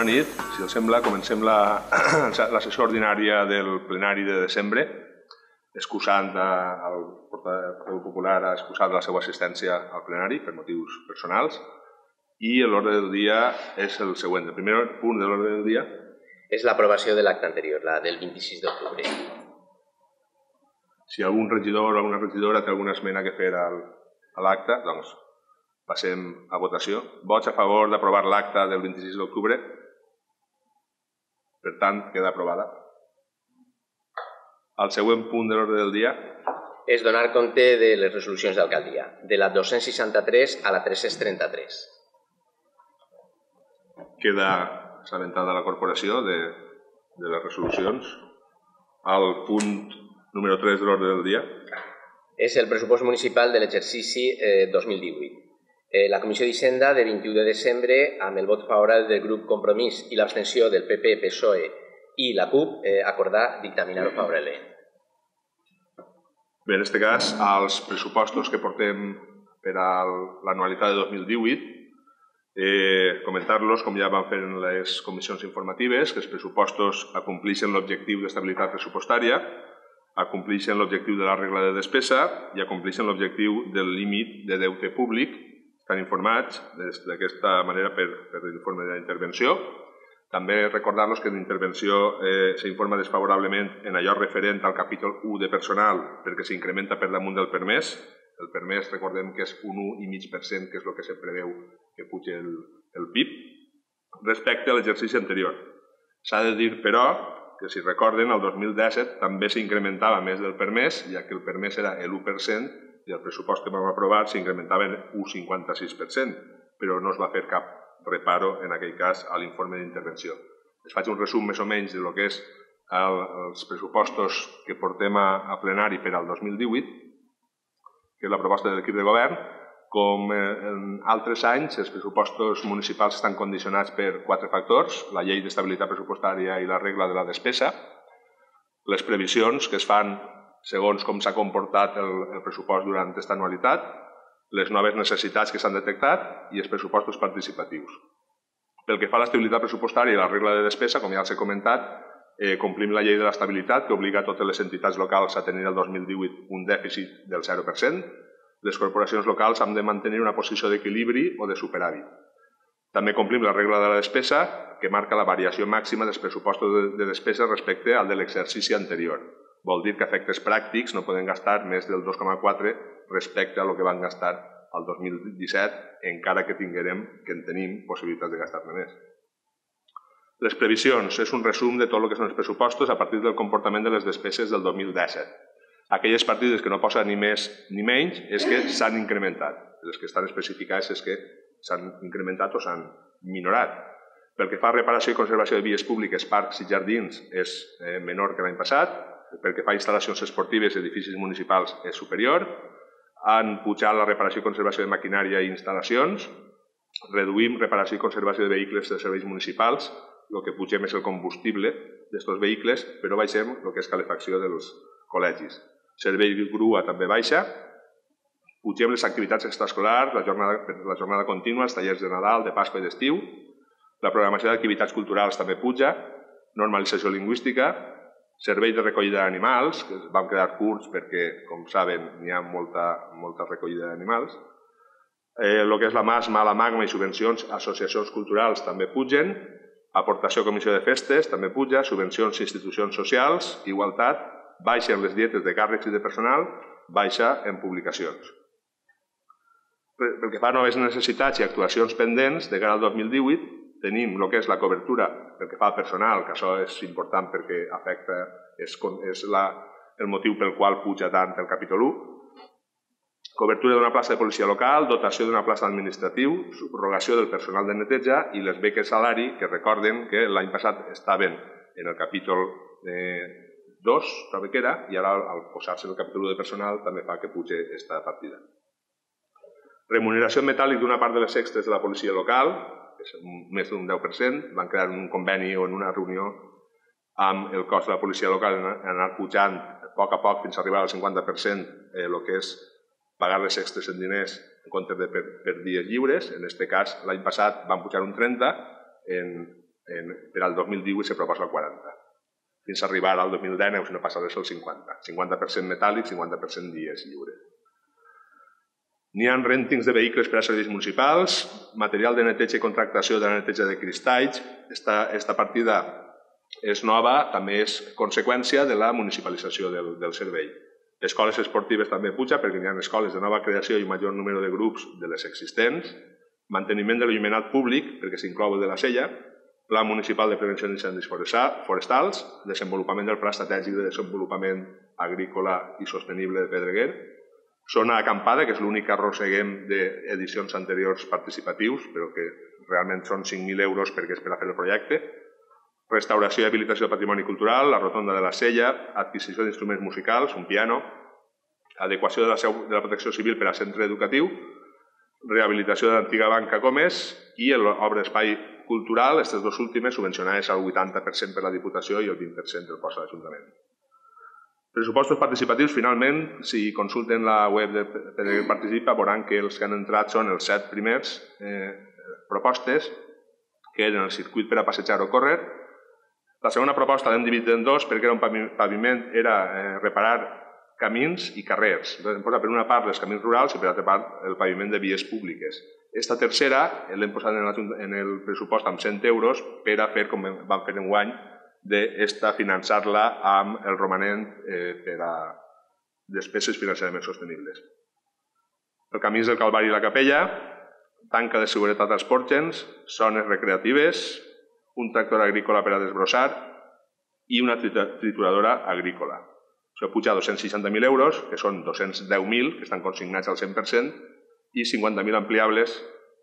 Bona nit. Si els sembla, comencem la, la sessió ordinària del plenari de desembre, excusant al Partit Popular ha excusat la seva assistència al plenari per motius personals i l'ordre del dia és el següent. El primer punt de l'ordre del dia és l'aprovació de l'acte anterior, la del 26 d'octubre. Si algun regidor o alguna regidora té alguna esmena que fer al, a l'acte, doncs passem a votació. Vots a favor d'aprovar l'acte del 26 d'octubre. Per tant, queda aprovada. El següent punt de l'ordre del dia és donar compte de les resolucions d'alcaldia, de la 263 a la 333. Queda assabentada la corporació de, de les resolucions. El punt número 3 de l'ordre del dia és el pressupost municipal de l'exercici eh, 2018. Eh, la Comissió d'Hisenda, de 21 de desembre, amb el vot favorable del grup Compromís i l'abstenció del PP, PSOE i la CUP, eh, acordar dictaminar-ho favorable. Bé, en aquest cas, els pressupostos que portem per a l'anualitat de 2018, eh, comentar-los, com ja van fer en les comissions informatives, que els pressupostos acomplixen l'objectiu d'estabilitat pressupostària, acomplixen l'objectiu de la regla de despesa i acomplixen l'objectiu del límit de deute públic estan informats d'aquesta manera per, per l'informe de la intervenció. També recordar-los que en intervenció eh, s'informa desfavorablement en allò referent al capítol 1 de personal perquè s'incrementa per damunt del permès. El permès, recordem que és un 1,5%, que és el que se preveu que pugi el, el PIB, respecte a l'exercici anterior. S'ha de dir, però, que si recorden, el 2017 també s'incrementava més del permès, ja que el permès era el 1%, i el pressupost que vam aprovar s'incrementava en un 56%, però no es va fer cap reparo en aquell cas a l'informe d'intervenció. Es faig un resum més o menys de lo que és el, els pressupostos que portem a, a plenari per al 2018, que és la proposta de l'equip de govern. Com en altres anys, els pressupostos municipals estan condicionats per quatre factors, la llei d'estabilitat pressupostària i la regla de la despesa, les previsions que es fan segons com s'ha comportat el, el pressupost durant aquesta anualitat, les noves necessitats que s'han detectat i els pressupostos participatius. Pel que fa a l'estabilitat pressupostària i la regla de despesa, com ja els he comentat, eh, complim la llei de l'estabilitat que obliga totes les entitats locals a tenir el 2018 un dèficit del 0%. Les corporacions locals han de mantenir una posició d'equilibri o de superàvit. També complim la regla de la despesa que marca la variació màxima dels pressupostos de, de despesa respecte al de l'exercici anterior. Vol dir que efectes pràctics no poden gastar més del 2,4 respecte a lo que van gastar al 2017, encara que tinguérem, que en tenim possibilitats de gastar-ne més. Les previsions és un resum de tot el que són els pressupostos a partir del comportament de les despeses del 2017. Aquelles partides que no posen ni més ni menys és que s'han incrementat. Les que estan especificades és que s'han incrementat o s'han minorat. Pel que fa a reparació i conservació de vies públiques, parcs i jardins, és eh, menor que l'any passat pel que fa a instal·lacions esportives i edificis municipals és superior, han pujat la reparació i conservació de maquinària i instal·lacions, reduïm reparació i conservació de vehicles de serveis municipals, el que pugem és el combustible d'aquests vehicles, però baixem el que és calefacció dels col·legis. Servei grua també baixa, pugem les activitats extraescolars, la jornada, la jornada contínua, els tallers de Nadal, de Pasqua i d'estiu, la programació d'activitats culturals també puja, normalització lingüística, Servei de recollida d'animals, que vam quedar curts perquè, com saben, n'hi ha molta, molta recollida d'animals. Eh, el que és la MASMA, la MAGMA i subvencions associacions culturals també pugen. Aportació a comissió de festes també puja. Subvencions a institucions socials, igualtat, baixa en les dietes de càrrecs i de personal, baixa en publicacions. Pel que fa a noves necessitats i actuacions pendents, de cara al 2018, tenim el que és la cobertura pel que fa al personal, que això és important perquè afecta, és, és la, el motiu pel qual puja tant el capítol 1, cobertura d'una plaça de policia local, dotació d'una plaça administratiu, subrogació del personal de neteja i les beques salari, que recorden que l'any passat estaven en el capítol eh, 2, trobo que era, i ara al posar-se en el capítol de personal també fa que puja aquesta partida. Remuneració metàl·lic d'una part de les extres de la policia local, més d'un 10%, van crear un conveni o en una reunió amb el cos de la policia local en anar pujant a poc a poc fins a arribar al 50% eh, el que és pagar les extres en diners en comptes de per, per dies lliures. En aquest cas, l'any passat van pujar un 30, en, En, per al 2018 se proposa el 40, fins a arribar al 2019, si no passa res, el 50. 50% metàl·lic, 50% dies lliure. N'hi ha rèntings de vehicles per a serveis municipals, material de neteja i contractació de neteja de cristalls. Esta, esta partida és nova, també és conseqüència de la municipalització del, del servei. Escoles esportives també puja perquè hi ha escoles de nova creació i major número de grups de les existents. Manteniment de l'il·luminat públic, perquè s'inclou de la sella. Pla municipal de prevenció d'incendis forestals. Desenvolupament del pla estratègic de desenvolupament agrícola i sostenible de Pedreguer Zona acampada, que és l'únic que arrosseguem d'edicions anteriors participatius, però que realment són 5.000 euros perquè és per a fer el projecte. Restauració i habilitació del patrimoni cultural, la rotonda de la Sella, adquisició d'instruments musicals, un piano, adequació de la seu de la protecció civil per a centre educatiu, rehabilitació de l'antiga banca Comes i l'obra d'espai cultural, aquestes dues últimes subvencionades al 80% per la Diputació i el 20% del posa l'Ajuntament. Pressupostos participatius, finalment, si consulten la web de Pedreguer Participa, veuran que els que han entrat són els set primers eh, propostes, que eren el circuit per a passejar o córrer. La segona proposta l'hem dividit en dos perquè era un paviment, era eh, reparar camins i carrers. Hem posat per una part els camins rurals i per altra part el paviment de vies públiques. Esta tercera l'hem posat en el pressupost amb 100 euros per a fer, com vam fer en guany, d'esta finançar-la amb el romanent eh, per a despeses financerament sostenibles. El camí del Calvari i la Capella, tanca de seguretat als porgens, zones recreatives, un tractor agrícola per a desbrossar i una trituradora agrícola. Això puja a 260.000 euros, que són 210.000, que estan consignats al 100%, i 50.000 ampliables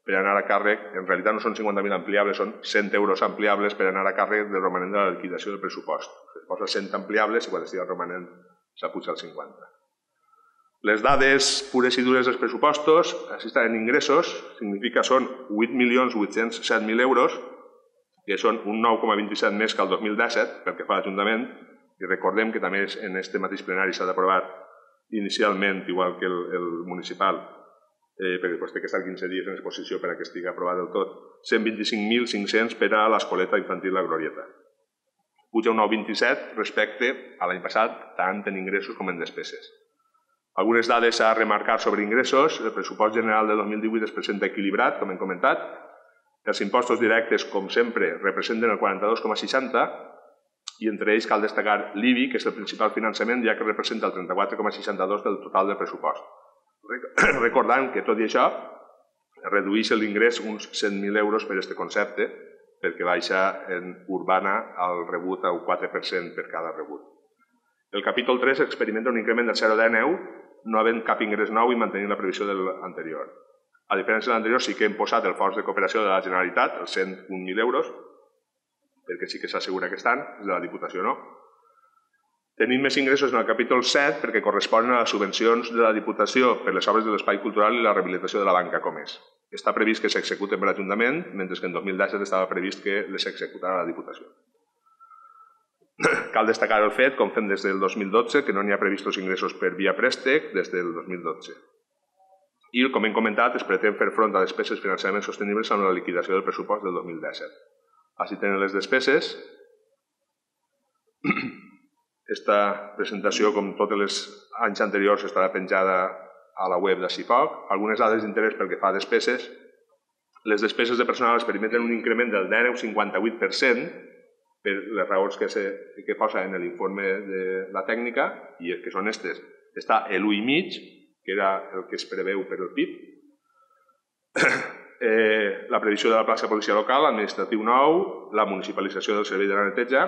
per anar a càrrec, en realitat no són 50.000 ampliables, són 100 euros ampliables per anar a càrrec del romanent de la liquidació del pressupost. Es posa 100 ampliables i quan estigui el romanent s'apuja al 50. Les dades pures i dures dels pressupostos, així estan en ingressos, significa són 8.807.000 euros, que són un 9,27 més que el 2017 pel que fa a l'Ajuntament, i recordem que també en este mateix plenari s'ha d'aprovar inicialment, igual que el, el municipal, eh, perquè després que estar 15 dies en exposició per a que estigui aprovat del tot, 125.500 per a l'escoleta infantil La Glorieta. Puja un 9,27 respecte a l'any passat, tant en ingressos com en despeses. Algunes dades a remarcar sobre ingressos. El pressupost general de 2018 es presenta equilibrat, com hem comentat. Els impostos directes, com sempre, representen el 42,60 i entre ells cal destacar l'IBI, que és el principal finançament, ja que representa el 34,62 del total del pressupost. recordant que tot i això redueix l'ingrés uns 100.000 euros per aquest concepte perquè baixa en urbana el rebut a un 4% per cada rebut. El capítol 3 experimenta un increment del 0 de 9, no havent cap ingrés nou i mantenint la previsió de l'anterior. A diferència de l'anterior, sí que hem posat el fons de cooperació de la Generalitat, els 101.000 euros, perquè sí que s'assegura que estan, de la Diputació no, Tenim més ingressos en el capítol 7 perquè corresponen a les subvencions de la Diputació per les obres de l'espai cultural i la rehabilitació de la banca com és. Està previst que s'executen per l'Ajuntament, mentre que en 2017 estava previst que les executarà la Diputació. Cal destacar el fet, com fem des del 2012, que no n'hi ha previstos ingressos per via préstec des del 2012. I, com hem comentat, es pretén fer front a despeses financerament sostenibles amb la liquidació del pressupost del 2017. Així tenen les despeses Esta presentació, com tots els anys anteriors, estarà penjada a la web de CIFOC. Algunes dades d'interès pel que fa a despeses. Les despeses de personal experimenten un increment del 10,58% per les raons que, se, que posa en l'informe de la tècnica, i que són aquestes. Està l'1,5, que era el que es preveu per el PIB, eh, la previsió de la plaça policia local, administratiu nou, la municipalització del servei de la neteja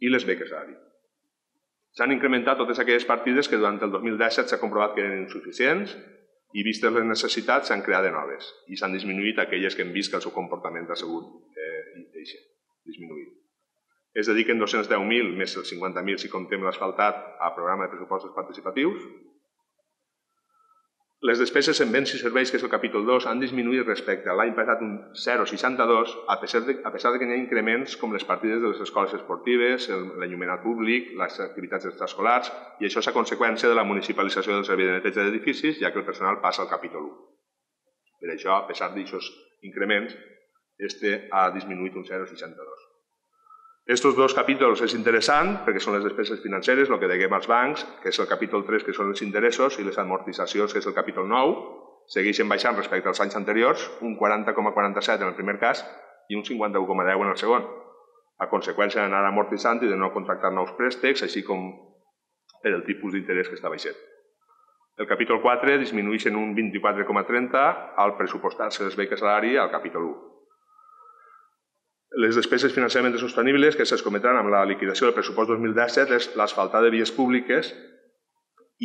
i les beques d'àrea. S'han incrementat totes aquelles partides que durant el 2017 s'ha comprovat que eren insuficients i vistes les necessitats s'han creat de noves i s'han disminuït aquelles que hem vist que el seu comportament ha sigut eh, disminuït. Es dediquen 210.000 més els 50.000 si comptem l'asfaltat a programa de pressupostos participatius les despeses en béns i serveis, que és el capítol 2, han disminuït respecte a l'any passat un 0,62, a, pesar de, a pesar de que hi ha increments com les partides de les escoles esportives, l'enllumenat públic, les activitats extraescolars, i això és a conseqüència de la municipalització del servei de neteja d'edificis, ja que el personal passa al capítol 1. Per això, a pesar d'aixòs increments, este ha disminuït un 0,62. Estos dos capítols és interessant perquè són les despeses financeres, el que deguem als bancs, que és el capítol 3, que són els interessos, i les amortitzacions, que és el capítol 9, segueixen baixant respecte als anys anteriors, un 40,47 en el primer cas i un 51,10 en el segon, a conseqüència d'anar amortitzant i de no contractar nous préstecs, així com per el tipus d'interès que està baixant. El capítol 4 disminueix en un 24,30 al pressupostar-se les beques salari al capítol 1 les despeses financerament sostenibles que s'escometran amb la liquidació del pressupost 2017 és l'asfaltar de vies públiques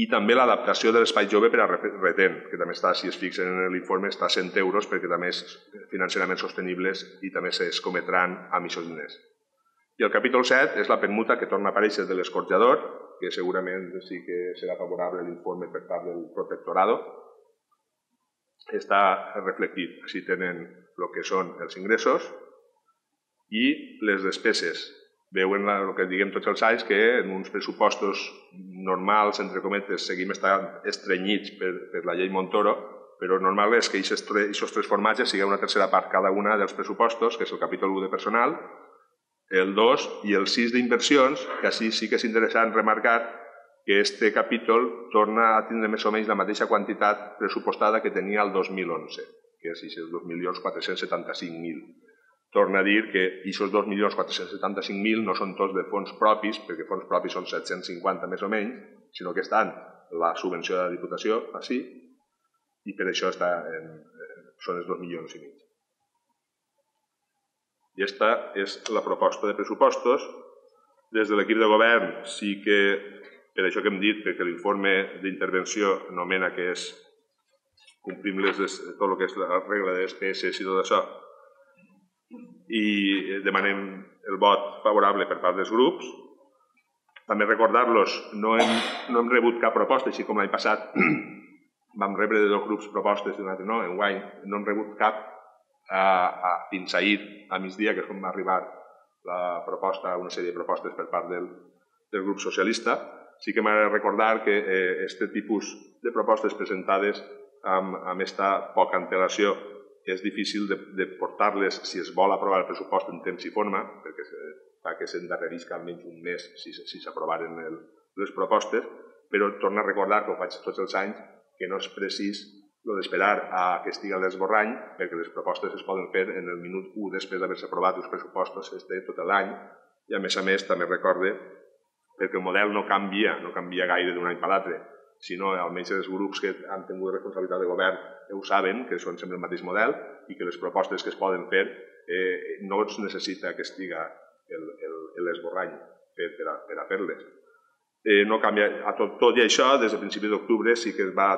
i també l'adaptació de l'espai jove per a retent, que també està, si es fixen en l'informe, està a 100 euros perquè també és financerament sostenibles i també s'escometran amb aquests diners. I el capítol 7 és la permuta que torna a aparèixer de l'escorjador, que segurament sí que serà favorable l'informe per part del protectorado. Està reflectit, així tenen el que són els ingressos, i les despeses. Veuen el que diguem tots els anys que en uns pressupostos normals, entre cometes, seguim estant estrenyits per, per la llei Montoro, però normal és que aquests tres, tres formatges siguin una tercera part cada una dels pressupostos, que és el capítol 1 de personal, el 2 i el 6 d'inversions, que així sí que és interessant remarcar que este capítol torna a tindre més o menys la mateixa quantitat pressupostada que tenia el 2011, que és 2.475.000 torna a dir que aquests 2.475.000 no són tots de fons propis, perquè fons propis són 750 més o menys, sinó que estan la subvenció de la Diputació, així, i per això està en, són els 2 milions i mig. I aquesta és la proposta de pressupostos. Des de l'equip de govern sí que, per això que hem dit, perquè l'informe d'intervenció nomena que és complim les, tot el que és la regla de SPS i tot això, i demanem el vot favorable per part dels grups. També recordar-los, no, hem, no hem rebut cap proposta, així com l'any passat vam rebre de dos grups propostes i un altre no, en guany no hem rebut cap a, a, fins ahir a migdia, que és com va arribar la proposta, una sèrie de propostes per part del, del grup socialista. Sí que m'agrada recordar que eh, este tipus de propostes presentades amb, amb esta poca antelació és difícil de, de portar-les si es vol aprovar el pressupost en temps i forma, perquè fa que s'endarrerisca almenys un mes si, si s'aprovaren les propostes, però torna a recordar, que ho faig tots els anys, que no és precís el d'esperar a que estigui l'esborrany, perquè les propostes es poden fer en el minut 1 després d'haver-se aprovat els pressupostos este tot l'any, i a més a més també recorde perquè el model no canvia, no canvia gaire d'un any per l'altre, sinó almenys els grups que han tingut responsabilitat de govern ho saben, que són sempre el mateix model i que les propostes que es poden fer eh, no es necessita que estiga l'esborrany per, per, a, per a fer-les. Eh, no canvia, a tot, tot i això, des de principi d'octubre sí que es va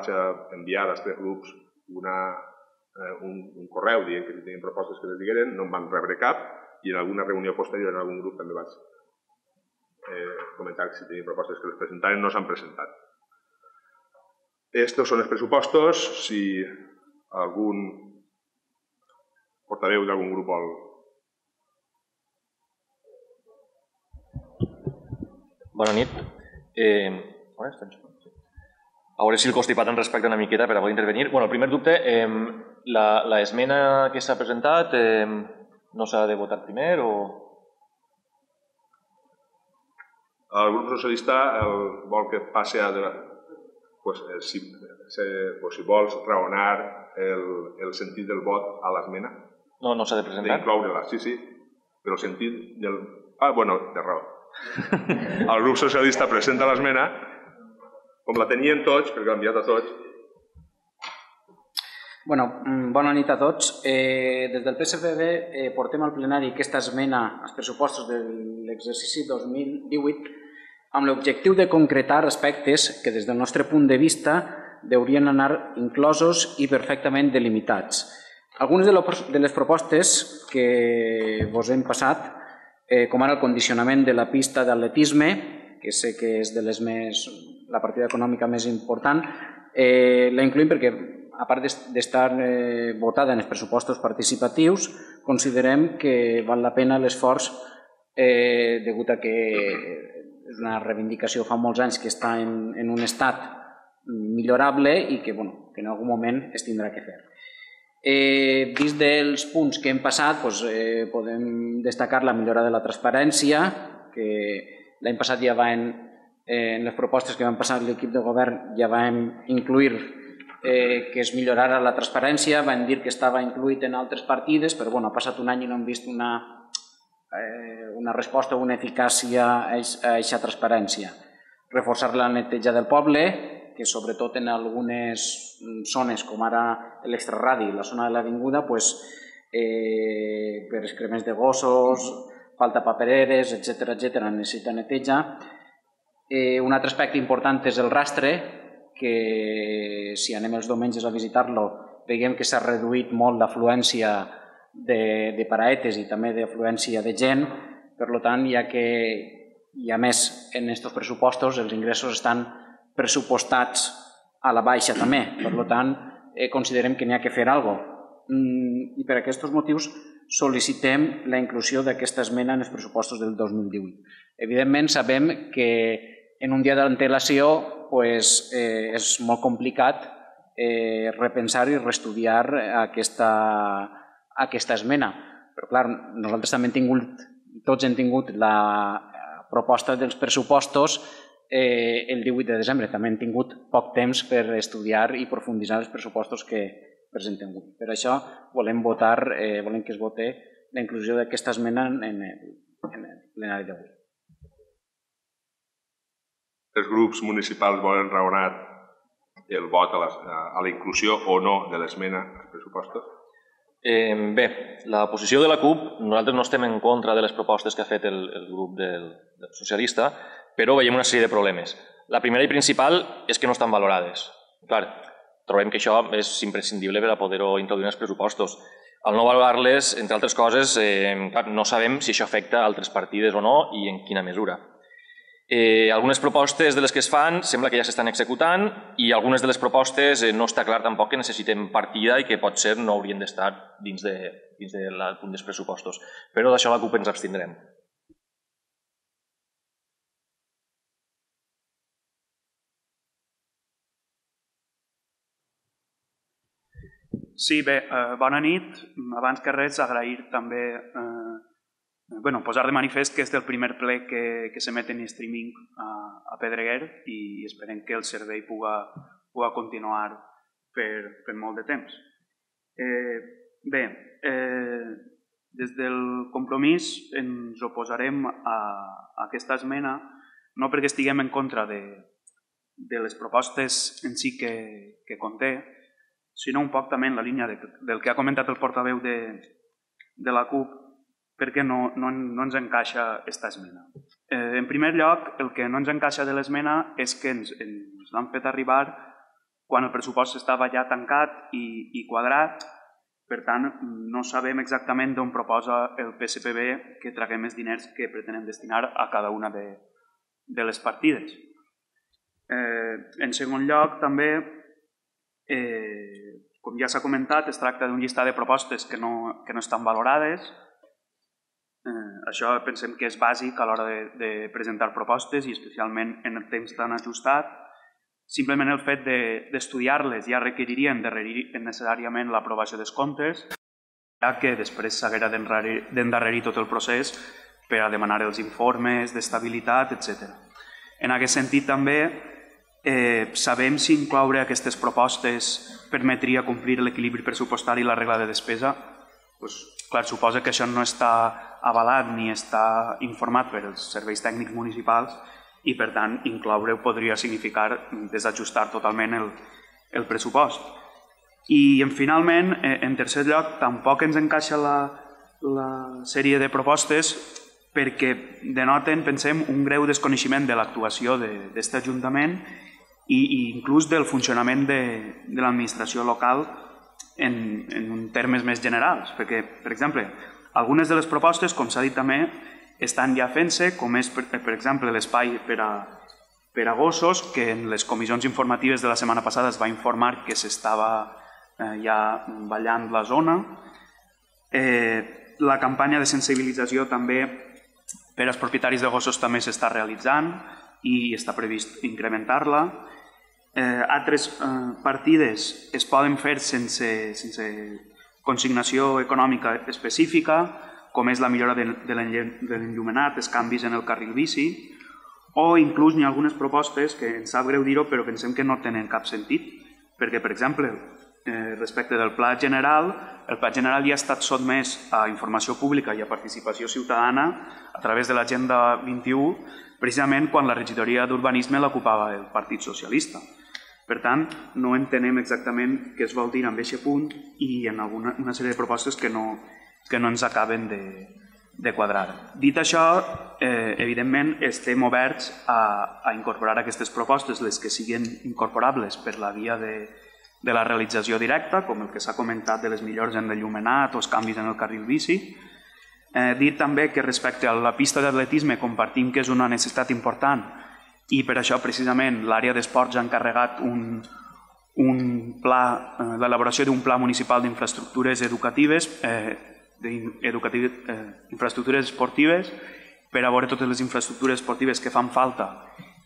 enviar als tres grups una, eh, un, un correu dient que si tenien propostes que les digueren, no en van rebre cap i en alguna reunió posterior en algun grup també vaig eh, comentar que si tenien propostes que les presentaren, no s'han presentat. Estos són els pressupostos. Si algun portaveu d'algun grup vol... Bona nit. Eh, on estem? A veure si el constipat en respecte una miqueta per a poder intervenir. Bueno, el primer dubte, eh, la, la esmena que s'ha presentat eh, no s'ha de votar primer o...? El grup socialista el vol que passi a, pues, eh, si, se, pues, si vols raonar el, el sentit del vot a l'esmena. No, no s'ha de presentar? D'incloure-la, sí, sí. Però el sentit del... Ah, bueno, de raó. el grup socialista presenta l'esmena, com la tenien tots, perquè l'ha enviat a tots, Bueno, mm, bona nit a tots. Eh, des del PSPB eh, portem al plenari aquesta esmena als pressupostos de l'exercici 2018 amb l'objectiu de concretar aspectes que des del nostre punt de vista deurien anar inclosos i perfectament delimitats. Algunes de les propostes que vos hem passat, eh, com ara el condicionament de la pista d'atletisme, que sé que és de les més, la partida econòmica més important, eh, la incluïm perquè, a part d'estar eh, votada en els pressupostos participatius, considerem que val la pena l'esforç eh, degut a que és una reivindicació fa molts anys que està en, en un estat millorable i que, bueno, que en algun moment es tindrà que fer. Eh, dins dels punts que hem passat, doncs, eh, podem destacar la millora de la transparència, que l'any passat ja van, eh, en les propostes que van passar l'equip de govern ja vam incluir eh, que es millorara la transparència, van dir que estava incluït en altres partides, però bueno, ha passat un any i no hem vist una, una resposta o una eficàcia a aquesta transparència. Reforçar la neteja del poble, que sobretot en algunes zones, com ara l'extraradi, la zona de l'avinguda, pues, eh, per excrements de gossos, falta papereres, etc etc necessita neteja. Eh, un altre aspecte important és el rastre, que si anem els diumenges a visitar-lo veiem que s'ha reduït molt l'afluència de, de paraetes i també d'afluència de gent, per tant, ja que i a més en aquests pressupostos els ingressos estan pressupostats a la baixa també. Per tant, eh, considerem que n'hi ha que fer alguna cosa. Mm, I per aquests motius sol·licitem la inclusió d'aquesta esmena en els pressupostos del 2018. Evidentment, sabem que en un dia d'antelació pues, eh, és molt complicat eh, repensar i reestudiar aquesta, aquesta esmena. Però, clar, nosaltres també hem tingut, tots hem tingut la proposta dels pressupostos eh, el 18 de desembre. També hem tingut poc temps per estudiar i profunditzar els pressupostos que presentem avui. Per això volem votar, eh, volem que es vote la inclusió d'aquesta esmena en el, en el plenari d'avui. Els grups municipals volen raonar el vot a la, a la inclusió o no de l'esmena als pressupostos? Eh, bé, la posició de la CUP, nosaltres no estem en contra de les propostes que ha fet el, el grup del, del socialista, però veiem una sèrie de problemes. La primera i principal és que no estan valorades. Clar, trobem que això és imprescindible per a poder-ho introduir en els pressupostos. Al no valorar-les, entre altres coses, eh, clar, no sabem si això afecta altres partides o no i en quina mesura. Eh, algunes propostes de les que es fan sembla que ja s'estan executant i algunes de les propostes eh, no està clar tampoc que necessitem partida i que pot ser no haurien d'estar dins, de, dins de la, dels pressupostos. Però d'això la CUP ens abstindrem. Sí, bé, eh, bona nit. Abans que res, agrair també, eh, bueno, posar de manifest que és el primer ple que, que s'emet en streaming a, a Pedreguer i esperem que el servei puga, puga continuar per, per molt de temps. Eh, bé, eh, des del compromís ens oposarem a, a aquesta esmena no perquè estiguem en contra de, de les propostes en si que, que conté, sinó un poc també en la línia de, del que ha comentat el portaveu de, de la CUP, perquè no, no, no ens encaixa aquesta esmena. Eh, en primer lloc, el que no ens encaixa de l'esmena és que ens, ens l'han fet arribar quan el pressupost estava ja tancat i, i quadrat, per tant, no sabem exactament d'on proposa el PSPB que traguem els diners que pretenem destinar a cada una de, de les partides. Eh, en segon lloc, també Eh, com ja s'ha comentat, es tracta d'un llistat de propostes que no, que no estan valorades. Això pensem que és bàsic a l'hora de, de presentar propostes i especialment en el temps tan ajustat. Simplement el fet d'estudiar-les de, ja requeririen de necessàriament l'aprovació dels comptes, ja que després s'haguera d'endarrerir tot el procés per a demanar els informes d'estabilitat, etc. En aquest sentit també Eh, sabem si incloure aquestes propostes permetria complir l'equilibri pressupostari i la regla de despesa? Pues, clar, suposa que això no està avalat ni està informat per els serveis tècnics municipals i, per tant, incloure-ho podria significar desajustar totalment el, el pressupost. I, en, finalment, eh, en tercer lloc, tampoc ens encaixa la, la sèrie de propostes perquè denoten, pensem, un greu desconeixement de l'actuació d'aquest Ajuntament i, i inclús del funcionament de, de l'administració local en, en termes més generals. Perquè, per exemple, algunes de les propostes, com s'ha dit també, estan ja fent-se, com és, per, per exemple, l'espai per, a, per a gossos, que en les comissions informatives de la setmana passada es va informar que s'estava eh, ja ballant la zona. Eh, la campanya de sensibilització també per als propietaris de gossos també s'està realitzant i està previst incrementar-la Eh, altres eh, partides es poden fer sense, sense consignació econòmica específica, com és la millora de, de l'enllumenat, els canvis en el carril bici, o inclús hi ha algunes propostes que ens sap greu dir-ho però pensem que no tenen cap sentit, perquè, per exemple, eh, respecte del pla general, el pla general ja ha estat sotmès a informació pública i a participació ciutadana a través de l'agenda 21, precisament quan la regidoria d'urbanisme l'ocupava el Partit Socialista. Per tant, no entenem exactament què es vol dir amb aquest punt i en alguna, una sèrie de propostes que no, que no ens acaben de, de quadrar. Dit això, eh, evidentment estem oberts a, a incorporar aquestes propostes, les que siguin incorporables per la via de, de la realització directa, com el que s'ha comentat de les millors en l'illuminat o els canvis en el carril bici. Eh, dir també que respecte a la pista d'atletisme compartim que és una necessitat important i per això precisament l'àrea d'esports ha encarregat un, un pla, eh, l'elaboració d'un pla municipal d'infraestructures educatives eh, eh, infraestructures esportives per a veure totes les infraestructures esportives que fan falta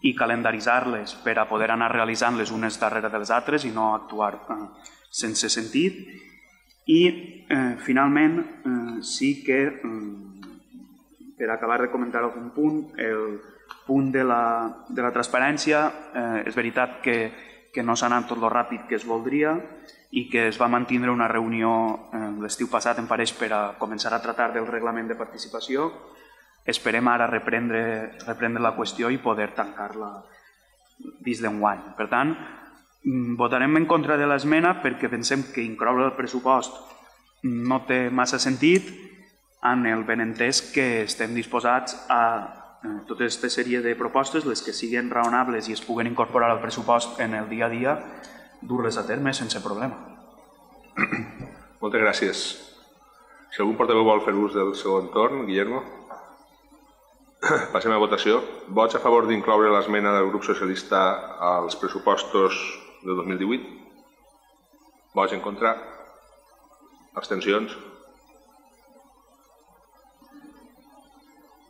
i calendaritzar-les per a poder anar realitzant-les unes darrere de les altres i no actuar eh, sense sentit. I eh, finalment eh, sí que, eh, per acabar de comentar algun punt, el punt de la, de la transparència, eh, és veritat que, que no s'ha anat tot lo ràpid que es voldria, i que es va mantindre una reunió eh, l'estiu passat, em pareix, per a començar a tratar del reglament de participació. Esperem ara reprendre, reprendre la qüestió i poder tancar-la dins d'un. Per tant, mm, votarem en contra de l'esmena perquè pensem que incloure el pressupost no té massa sentit en el benentès que estem disposats a tota aquesta sèrie de propostes, les que siguin raonables i es puguen incorporar al pressupost en el dia a dia, dur-les a terme sense problema. Moltes gràcies. Si algun portaveu vol fer ús del segon torn, Guillermo. Passem a votació. Vots a favor d'incloure l'esmena del grup socialista als pressupostos de 2018? Vots en contra? Abstencions?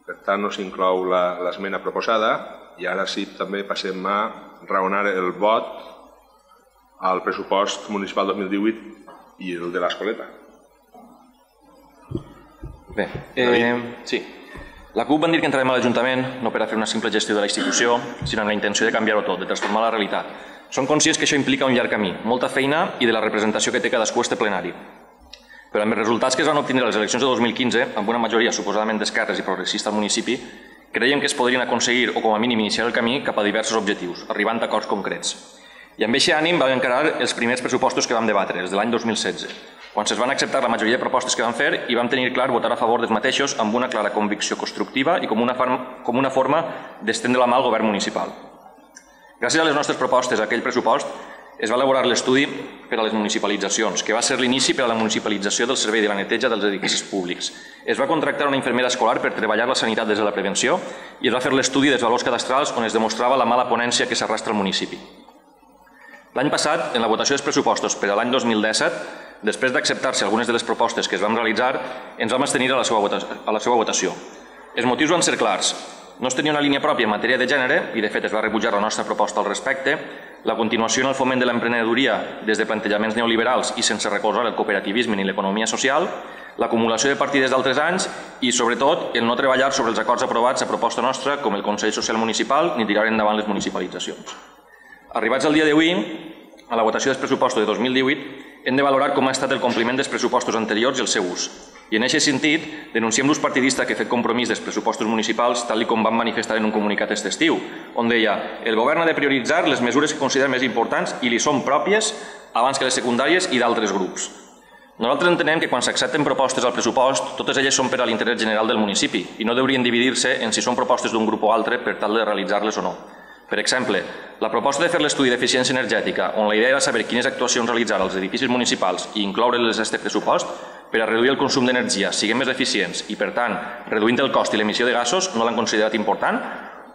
Per tant, no s'inclou l'esmena proposada i ara sí també passem a raonar el vot al pressupost municipal 2018 i el de l'escoleta. Bé, eh, sí. La CUP van dir que entrarem a l'Ajuntament no per a fer una simple gestió de la institució, sinó amb la intenció de canviar-ho tot, de transformar la realitat. Són conscients que això implica un llarg camí, molta feina i de la representació que té cadascú este plenari. Però amb els resultats que es van obtenir a les eleccions de 2015, amb una majoria suposadament d'esquerres i progressista al municipi, creiem que es podrien aconseguir o com a mínim iniciar el camí cap a diversos objectius, arribant a acords concrets. I amb aquest ànim vam encarar els primers pressupostos que vam debatre, els de l'any 2016, quan se'ns van acceptar la majoria de propostes que vam fer i vam tenir clar votar a favor dels mateixos amb una clara convicció constructiva i com una, com una forma d'estendre la mà al govern municipal. Gràcies a les nostres propostes a aquell pressupost es va elaborar l'estudi per a les municipalitzacions, que va ser l'inici per a la municipalització del servei de la neteja dels edificis públics. Es va contractar una infermera escolar per treballar la sanitat des de la prevenció i es va fer l'estudi dels valors cadastrals on es demostrava la mala ponència que s'arrastra al municipi. L'any passat, en la votació dels pressupostos per a l'any 2017, després d'acceptar-se algunes de les propostes que es van realitzar, ens vam abstenir a la seva, votació. Els motius van ser clars. No es tenia una línia pròpia en matèria de gènere, i de fet es va rebutjar la nostra proposta al respecte, la continuació en el foment de l'emprenedoria des de plantejaments neoliberals i sense recolzar el cooperativisme ni l'economia social, l'acumulació de partides d'altres anys i, sobretot, el no treballar sobre els acords aprovats a proposta nostra com el Consell Social Municipal ni tirar endavant les municipalitzacions. Arribats al dia d'avui, a la votació dels pressupostos de 2018, hem de valorar com ha estat el compliment dels pressupostos anteriors i el seu ús. I en aquest sentit, denunciem l'ús partidista que ha fet compromís dels pressupostos municipals, tal com van manifestar en un comunicat aquest estiu, on deia el govern ha de prioritzar les mesures que considera més importants i li són pròpies abans que les secundàries i d'altres grups. Nosaltres entenem que quan s'accepten propostes al pressupost, totes elles són per a l'interès general del municipi i no deurien dividir-se en si són propostes d'un grup o altre per tal de realitzar-les o no. Per exemple, la proposta de fer l'estudi d'eficiència energètica, on la idea era saber quines actuacions realitzar als edificis municipals i incloure-les en aquest pressupost per a reduir el consum d'energia, siguem més eficients i, per tant, reduint el cost i l'emissió de gasos, no l'han considerat important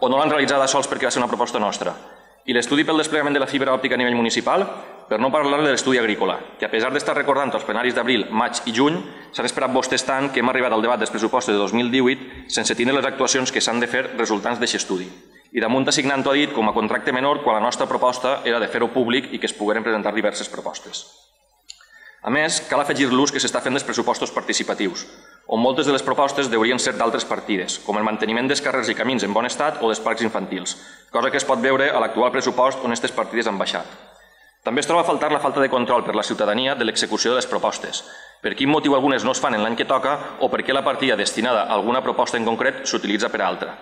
o no l'han realitzada sols perquè va ser una proposta nostra. I l'estudi pel desplegament de la fibra òptica a nivell municipal, per no parlar de l'estudi agrícola, que a pesar d'estar recordant els plenaris d'abril, maig i juny, s'han esperat vostès tant que hem arribat al debat dels pressupostos de 2018 sense tindre les actuacions que s'han de fer resultants d'aquest estudi i damunt assignant-ho ha dit com a contracte menor quan la nostra proposta era de fer-ho públic i que es pogueren presentar diverses propostes. A més, cal afegir l'ús que s'està fent dels pressupostos participatius, on moltes de les propostes deurien ser d'altres partides, com el manteniment dels carrers i camins en bon estat o dels parcs infantils, cosa que es pot veure a l'actual pressupost on aquestes partides han baixat. També es troba a faltar la falta de control per la ciutadania de l'execució de les propostes, per quin motiu algunes no es fan en l'any que toca o per què la partida destinada a alguna proposta en concret s'utilitza per a altra.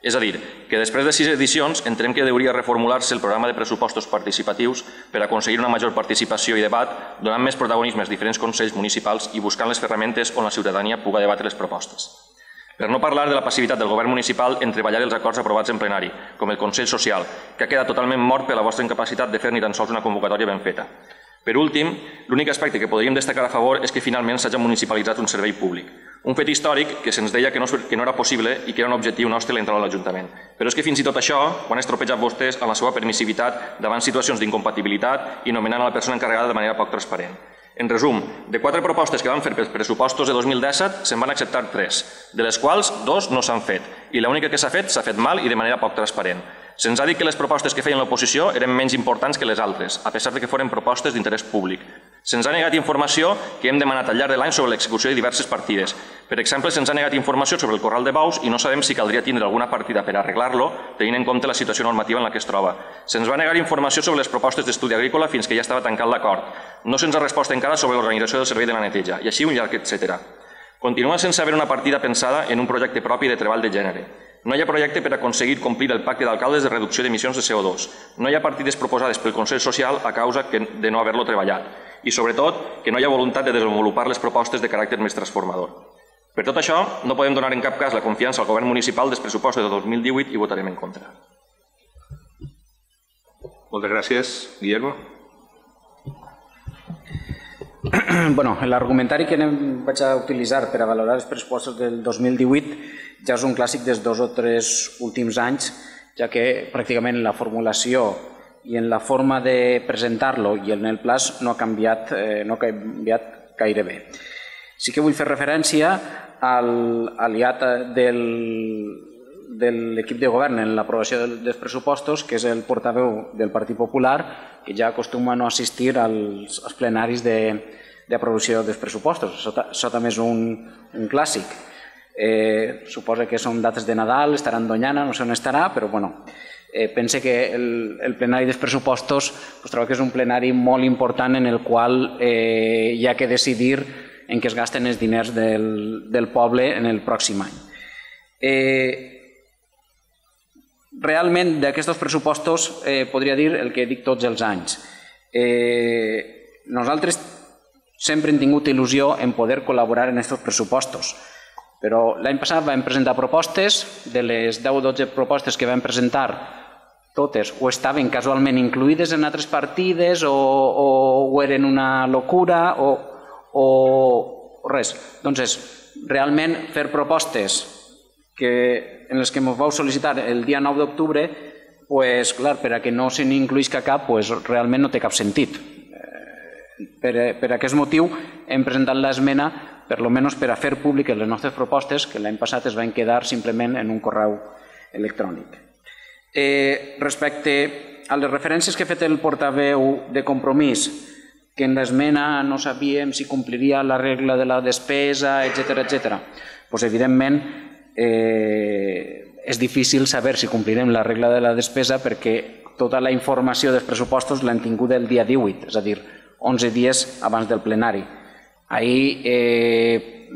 És a dir, que després de sis edicions entrem que hauria reformular-se el programa de pressupostos participatius per aconseguir una major participació i debat, donant més protagonisme als diferents consells municipals i buscant les ferramentes on la ciutadania puga debatre les propostes. Per no parlar de la passivitat del govern municipal en treballar els acords aprovats en plenari, com el Consell Social, que ha quedat totalment mort per la vostra incapacitat de fer ni tan sols una convocatòria ben feta. Per últim, l'únic aspecte que podríem destacar a favor és que finalment s'hagi municipalitzat un servei públic, un fet històric que se'ns deia que no, que no era possible i que era un objectiu nostre l'entrada a l'Ajuntament. Però és que fins i tot això ho han estropejat vostès en la seva permissivitat davant situacions d'incompatibilitat i nomenant a la persona encarregada de manera poc transparent. En resum, de quatre propostes que van fer pels pressupostos de 2017, se'n van acceptar tres, de les quals dos no s'han fet, i l'única que s'ha fet s'ha fet mal i de manera poc transparent. Se'ns ha dit que les propostes que feien l'oposició eren menys importants que les altres, a pesar de que foren propostes d'interès públic. Se'ns ha negat informació que hem demanat al llarg de l'any sobre l'execució de diverses partides. Per exemple, se'ns ha negat informació sobre el corral de baus i no sabem si caldria tindre alguna partida per arreglar-lo, tenint en compte la situació normativa en la que es troba. Se'ns va negar informació sobre les propostes d'estudi agrícola fins que ja estava tancat l'acord. No se'ns ha respost encara sobre l'organització del servei de la neteja, i així un llarg etc. Continua sense haver una partida pensada en un projecte propi de treball de gènere. No hi ha projecte per aconseguir complir el pacte d'alcaldes de reducció d'emissions de CO2. No hi ha partides proposades pel Consell Social a causa de no haver-lo treballat i, sobretot, que no hi ha voluntat de desenvolupar les propostes de caràcter més transformador. Per tot això, no podem donar en cap cas la confiança al govern municipal dels pressupostos de 2018 i votarem en contra. Moltes gràcies. Guillermo. bueno, l'argumentari que anem, vaig a utilitzar per a valorar els pressupostos del 2018 ja és un clàssic dels dos o tres últims anys, ja que pràcticament la formulació i en la forma de presentar-lo i en el plaç no ha canviat, eh, no ha canviat gaire bé. Sí que vull fer referència al aliat del, de l'equip de govern en l'aprovació dels pressupostos, que és el portaveu del Partit Popular, que ja acostuma a no assistir als, als plenaris d'aprovació de, dels pressupostos. Això, això també és un, un clàssic. Eh, suposa que són dates de Nadal, estarà en Doñana, no sé on estarà, però bueno, eh, pense que el, el plenari dels pressupostos pues, trobo que és un plenari molt important en el qual eh, hi ha que decidir en què es gasten els diners del, del poble en el pròxim any. Eh, realment, d'aquests pressupostos eh, podria dir el que dic tots els anys. Eh, nosaltres sempre hem tingut il·lusió en poder col·laborar en aquests pressupostos, però l'any passat vam presentar propostes, de les 10 o 12 propostes que vam presentar, totes o estaven casualment incluïdes en altres partides o, o, o eren una locura o, o res. Doncs realment fer propostes que, en les que ens vau sol·licitar el dia 9 d'octubre, pues, clar, per a que no se n'incluïsca cap, pues, realment no té cap sentit. Eh, per, per aquest motiu hem presentat l'esmena per lo menos per a fer públiques les nostres propostes que l'any passat es van quedar simplement en un correu electrònic. Eh, respecte a les referències que ha fet el portaveu de compromís, que en l'esmena no sabíem si compliria la regla de la despesa, etc etc. pues evidentment eh, és difícil saber si complirem la regla de la despesa perquè tota la informació dels pressupostos l'han tingut el dia 18, és a dir, 11 dies abans del plenari. Ahir eh,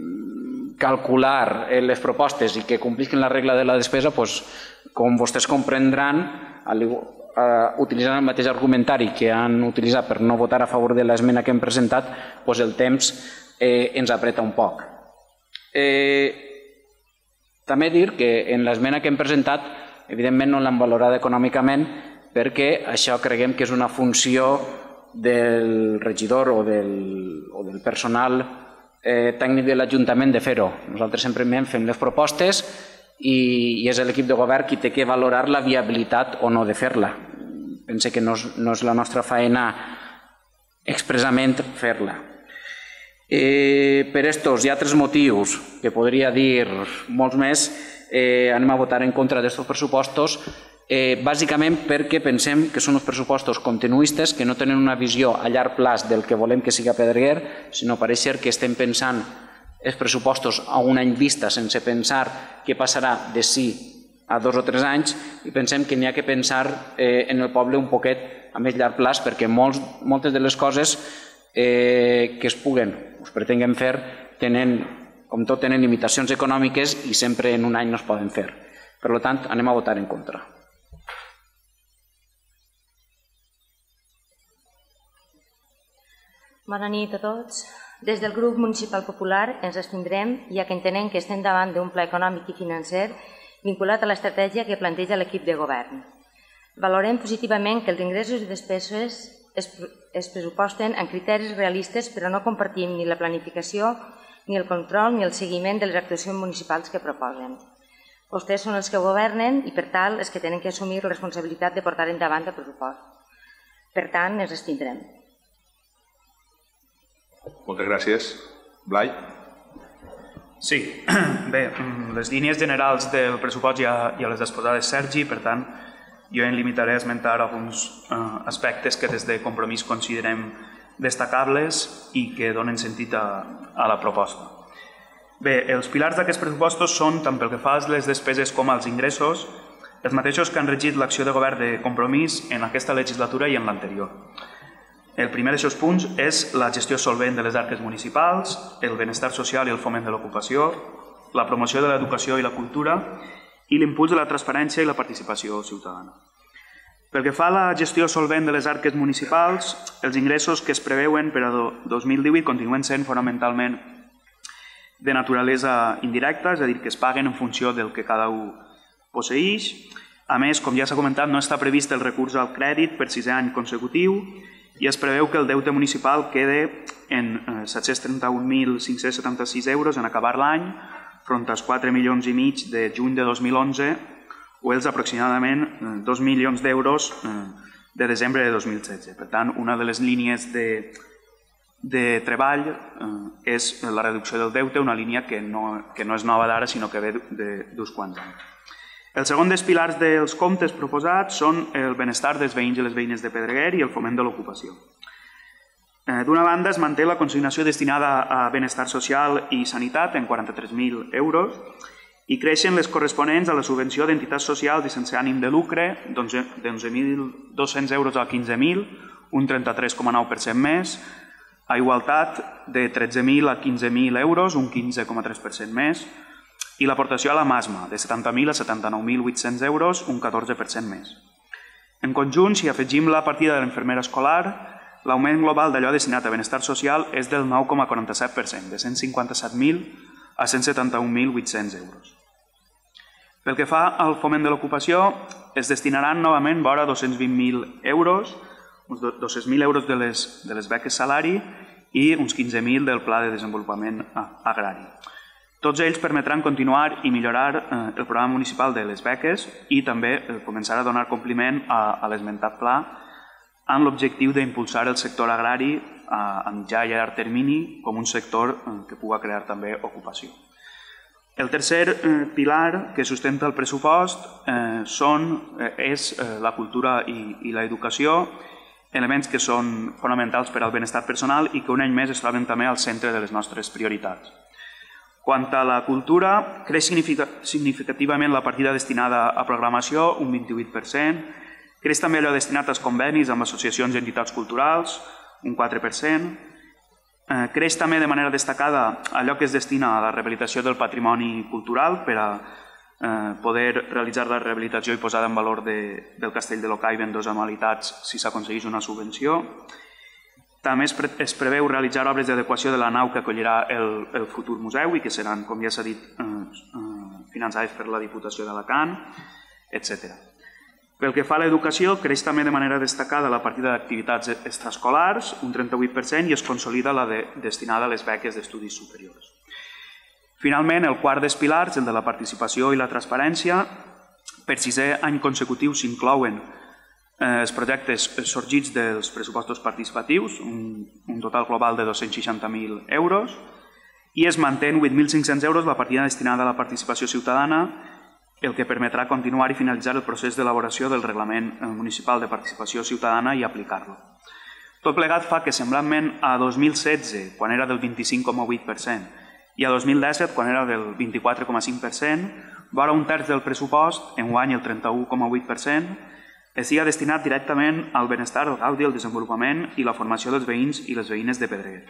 calcular eh, les propostes i que complisquen la regla de la despesa, pues, com vostès comprendran, eh, utilitzant el mateix argumentari que han utilitzat per no votar a favor de l'esmena que hem presentat, pues el temps eh, ens apreta un poc. Eh, també dir que en l'esmena que hem presentat, evidentment no l'hem valorat econòmicament perquè això creguem que és una funció del regidor o del, o del personal eh, tècnic de l'Ajuntament de fer-ho. Nosaltres sempre fem les propostes i, i és l'equip de govern qui té que valorar la viabilitat o no de fer-la. Pense que no és, no és la nostra feina expressament fer-la. Eh, per estos i altres motius, que podria dir molts més, eh, anem a votar en contra d'aquests pressupostos eh, bàsicament perquè pensem que són uns pressupostos continuistes que no tenen una visió a llarg plaç del que volem que sigui Pedreguer, sinó pareix ser que estem pensant els pressupostos a un any vista sense pensar què passarà de sí a dos o tres anys i pensem que n'hi ha que pensar eh, en el poble un poquet a més llarg plaç perquè molts, moltes de les coses eh, que es puguen, us pretenguen fer, tenen, com tot, tenen limitacions econòmiques i sempre en un any no es poden fer. Per tant, anem a votar en contra. Bona nit a tots. Des del grup municipal popular ens estindrem, ja que entenem que estem davant d'un pla econòmic i financer vinculat a l'estratègia que planteja l'equip de govern. Valorem positivament que els ingressos i despeses es, es pressuposten en criteris realistes, però no compartim ni la planificació, ni el control, ni el seguiment de les actuacions municipals que proposen. Vostès són els que governen i, per tal, els que tenen que assumir la responsabilitat de portar endavant el pressupost. Per tant, ens estindrem. Moltes gràcies. Blai? Sí, bé, mm, les línies generals del pressupost ja, ja les exposades Sergi, per tant, jo em limitaré a esmentar alguns eh, aspectes que des de compromís considerem destacables i que donen sentit a, a la proposta. Bé, els pilars d'aquests pressupostos són, tant pel que fa a les despeses com als ingressos, els mateixos que han regit l'acció de govern de compromís en aquesta legislatura i en l'anterior. El primer d'aquests punts és la gestió solvent de les arques municipals, el benestar social i el foment de l'ocupació, la promoció de l'educació i la cultura i l'impuls de la transparència i la participació ciutadana. Pel que fa a la gestió solvent de les arques municipals, els ingressos que es preveuen per a 2018 continuen sent fonamentalment de naturalesa indirecta, és a dir, que es paguen en funció del que cada un posseix. A més, com ja s'ha comentat, no està previst el recurs al crèdit per sisè any consecutiu i es preveu que el deute municipal quede en 731.576 eh, euros en acabar l'any, front als 4 milions i mig de juny de 2011 o els aproximadament 2 eh, milions d'euros eh, de desembre de 2016. Per tant, una de les línies de, de treball és la reducció del deute, una línia que no, que no és nova d'ara, sinó que ve d'uns quants anys. El segon dels pilars dels comptes proposats són el benestar dels veïns i les veïnes de Pedreguer i el foment de l'ocupació. Eh, d'una banda, es manté la consignació destinada a benestar social i sanitat en 43.000 euros i creixen les corresponents a la subvenció d'entitats socials i sense ànim de lucre d'11.200 euros a 15.000, un 33,9% més, a igualtat de 13.000 a 15.000 euros, un 15,3% més, i l'aportació a la MASMA, de 70.000 a 79.800 euros, un 14% més. En conjunt, si afegim la partida de l'infermera escolar, l'augment global d'allò destinat a benestar social és del 9,47%, de 157.000 a 171.800 euros. Pel que fa al foment de l'ocupació, es destinaran novament vora 220.000 euros, uns 200.000 euros de les, de les beques salari i uns 15.000 del Pla de Desenvolupament Agrari. Tots ells permetran continuar i millorar eh, el programa municipal de les beques i també eh, començar a donar compliment a, a l'esmentat pla amb l'objectiu d'impulsar el sector agrari a, a mitjà i a llarg termini com un sector eh, que pugui crear també ocupació. El tercer pilar que sustenta el pressupost eh, són, és la cultura i, i l'educació, elements que són fonamentals per al benestar personal i que un any més es troben també al centre de les nostres prioritats. Quant a la cultura, creix significativament la partida destinada a programació, un 28%, creix també allò destinat als convenis amb associacions i entitats culturals, un 4%, eh, creix també de manera destacada allò que es destina a la rehabilitació del patrimoni cultural per a eh, poder realitzar la rehabilitació i posada en valor de, del castell de l'Ocaive en dues anualitats si s'aconsegueix una subvenció, també es, pre es preveu realitzar obres d'adequació de la nau que acollirà el, el futur museu i que seran, com ja s'ha dit, eh, eh, finançades per la Diputació d'Alacant, etc. Pel que fa a l'educació, creix també de manera destacada la partida d'activitats extraescolars, un 38%, i es consolida la de, destinada a les beques d'estudis superiors. Finalment, el quart dels pilars, el de la participació i la transparència, per sisè any consecutiu s'inclouen els projectes sorgits dels pressupostos participatius, un, un total global de 260.000 euros, i es mantén 8.500 euros la partida destinada a la participació ciutadana el que permetrà continuar i finalitzar el procés d'elaboració del Reglament eh, Municipal de Participació Ciutadana i aplicar-lo. Tot plegat fa que, semblantment a 2016, quan era del 25,8%, i a 2017, quan era del 24,5%, vora un terç del pressupost, en guany el 31,8%, es siga destinat directament al benestar, el gaudi, el desenvolupament i la formació dels veïns i les veïnes de Pedreguer.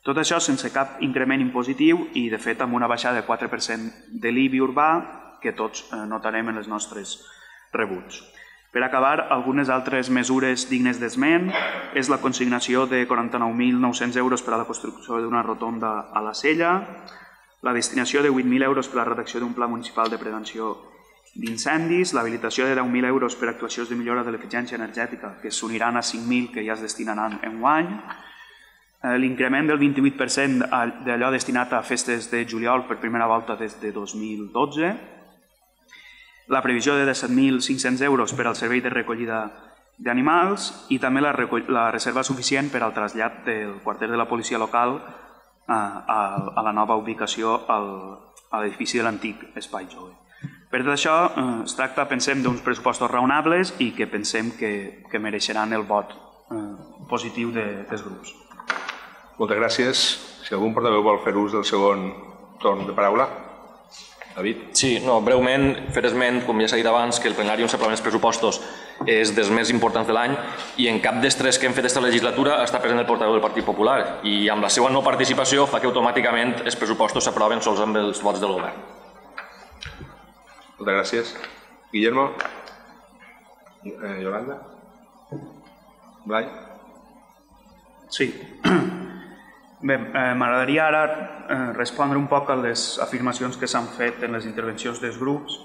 Tot això sense cap increment impositiu i, de fet, amb una baixada de 4% de l'IBI urbà que tots eh, notarem en les nostres rebuts. Per acabar, algunes altres mesures dignes d'esment és la consignació de 49.900 euros per a la construcció d'una rotonda a la Sella, la destinació de 8.000 euros per a la redacció d'un pla municipal de prevenció d'incendis, l'habilitació de 10.000 euros per actuacions de millora de l'eficiència energètica, que s'uniran a 5.000 que ja es destinaran en guany, eh, l'increment del 28% d'allò destinat a festes de juliol per primera volta des de 2012, la previsió de 17.500 euros per al servei de recollida d'animals i també la, la reserva suficient per al trasllat del quarter de la policia local a, a, a la nova ubicació al, a l'edifici de l'antic Espai Jove. Per tot això, eh, es tracta, pensem, d'uns pressupostos raonables i que pensem que, que mereixeran el vot eh, positiu de, dels grups. Moltes gràcies. Si algun portaveu vol fer ús del segon torn de paraula. David. Sí, no, breument, fer esment, com ja s'ha dit abans, que el plenari on s'aproven els pressupostos és dels més importants de l'any i en cap dels tres que hem fet aquesta legislatura està present el portaveu del Partit Popular i amb la seva no participació fa que automàticament els pressupostos s'aproven sols amb els vots del govern. Moltes gràcies. Guillermo? Eh, Yolanda? Blai? Sí. Bé, eh, m'agradaria ara eh, respondre un poc a les afirmacions que s'han fet en les intervencions dels grups.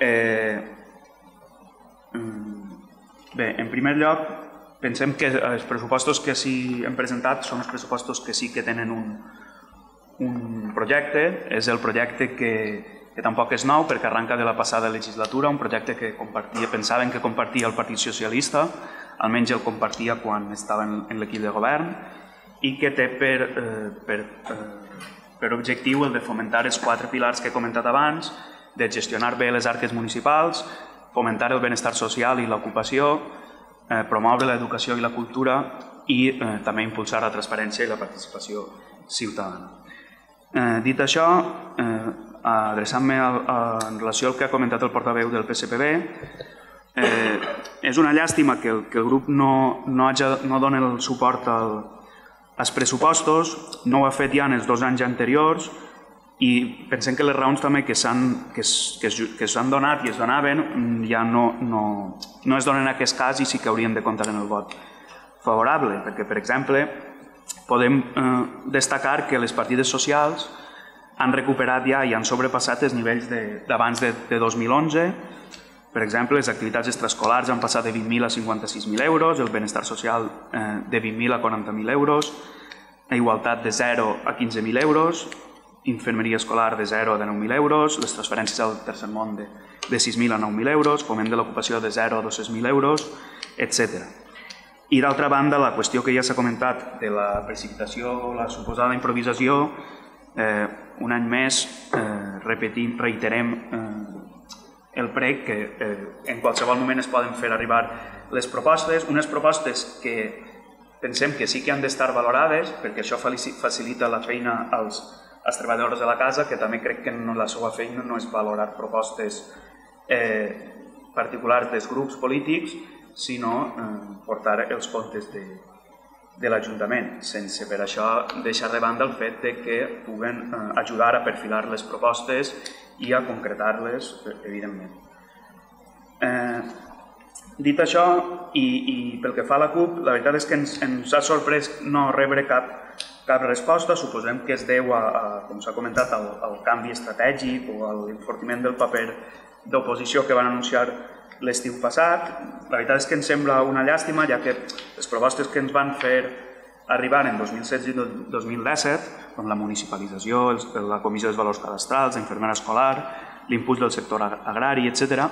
Eh, mm, bé, en primer lloc, pensem que els pressupostos que sí hem presentat són els pressupostos que sí que tenen un, un projecte, és el projecte que, que tampoc és nou perquè arranca de la passada legislatura, un projecte que compartia, pensaven que compartia el Partit Socialista, almenys el compartia quan estava en, l'equip de govern, i que té per, eh, per, eh, per objectiu el de fomentar els quatre pilars que he comentat abans, de gestionar bé les arques municipals, fomentar el benestar social i l'ocupació, eh, promoure l'educació i la cultura i eh, també impulsar la transparència i la participació ciutadana. Eh, dit això, eh, adreçant-me en relació al que ha comentat el portaveu del PSPB, eh, és una llàstima que el, que el grup no, no, haja, no doni el suport al, als pressupostos, no ho ha fet ja en els dos anys anteriors i pensem que les raons també que s'han que, que, que donat i es donaven ja no, no, no es donen en aquest cas i sí que haurien de comptar en el vot favorable, perquè per exemple podem eh, destacar que les partides socials han recuperat ja i han sobrepassat els nivells d'abans de, de, de 2011. Per exemple, les activitats extraescolars han passat de 20.000 a 56.000 euros, el benestar social eh, de 20.000 a 40.000 euros, la igualtat de 0 a 15.000 euros, infermeria escolar de 0 a 9.000 euros, les transferències al tercer món de, de 6.000 a 9.000 euros, foment de l'ocupació de 0 a 200.000 euros, etc. I d'altra banda, la qüestió que ja s'ha comentat de la precipitació, la suposada improvisació, eh, un any més eh, repetim, reiterem eh, el prec que eh, en qualsevol moment es poden fer arribar les propostes, unes propostes que pensem que sí que han d'estar valorades perquè això facilita la feina als, als treballadors de la casa, que també crec que no, la seva feina no és valorar propostes eh, particulars dels grups polítics, sinó eh, portar els comptes de, de l'Ajuntament, sense per això deixar de banda el fet de que puguen eh, ajudar a perfilar les propostes i a concretar-les, evidentment. Eh, dit això, i, i pel que fa a la CUP, la veritat és que ens, ens ha sorprès no rebre cap, cap resposta, suposem que es deu a, a com s'ha comentat, al, al canvi estratègic o a l'enfortiment del paper d'oposició que van anunciar l'estiu passat. La veritat és que ens sembla una llàstima, ja que les propostes que ens van fer arribar en 2016 i 2017, com la municipalització, la comissió dels valors cadastrals, l'infermera escolar, l'impuls del sector agrari, etc.,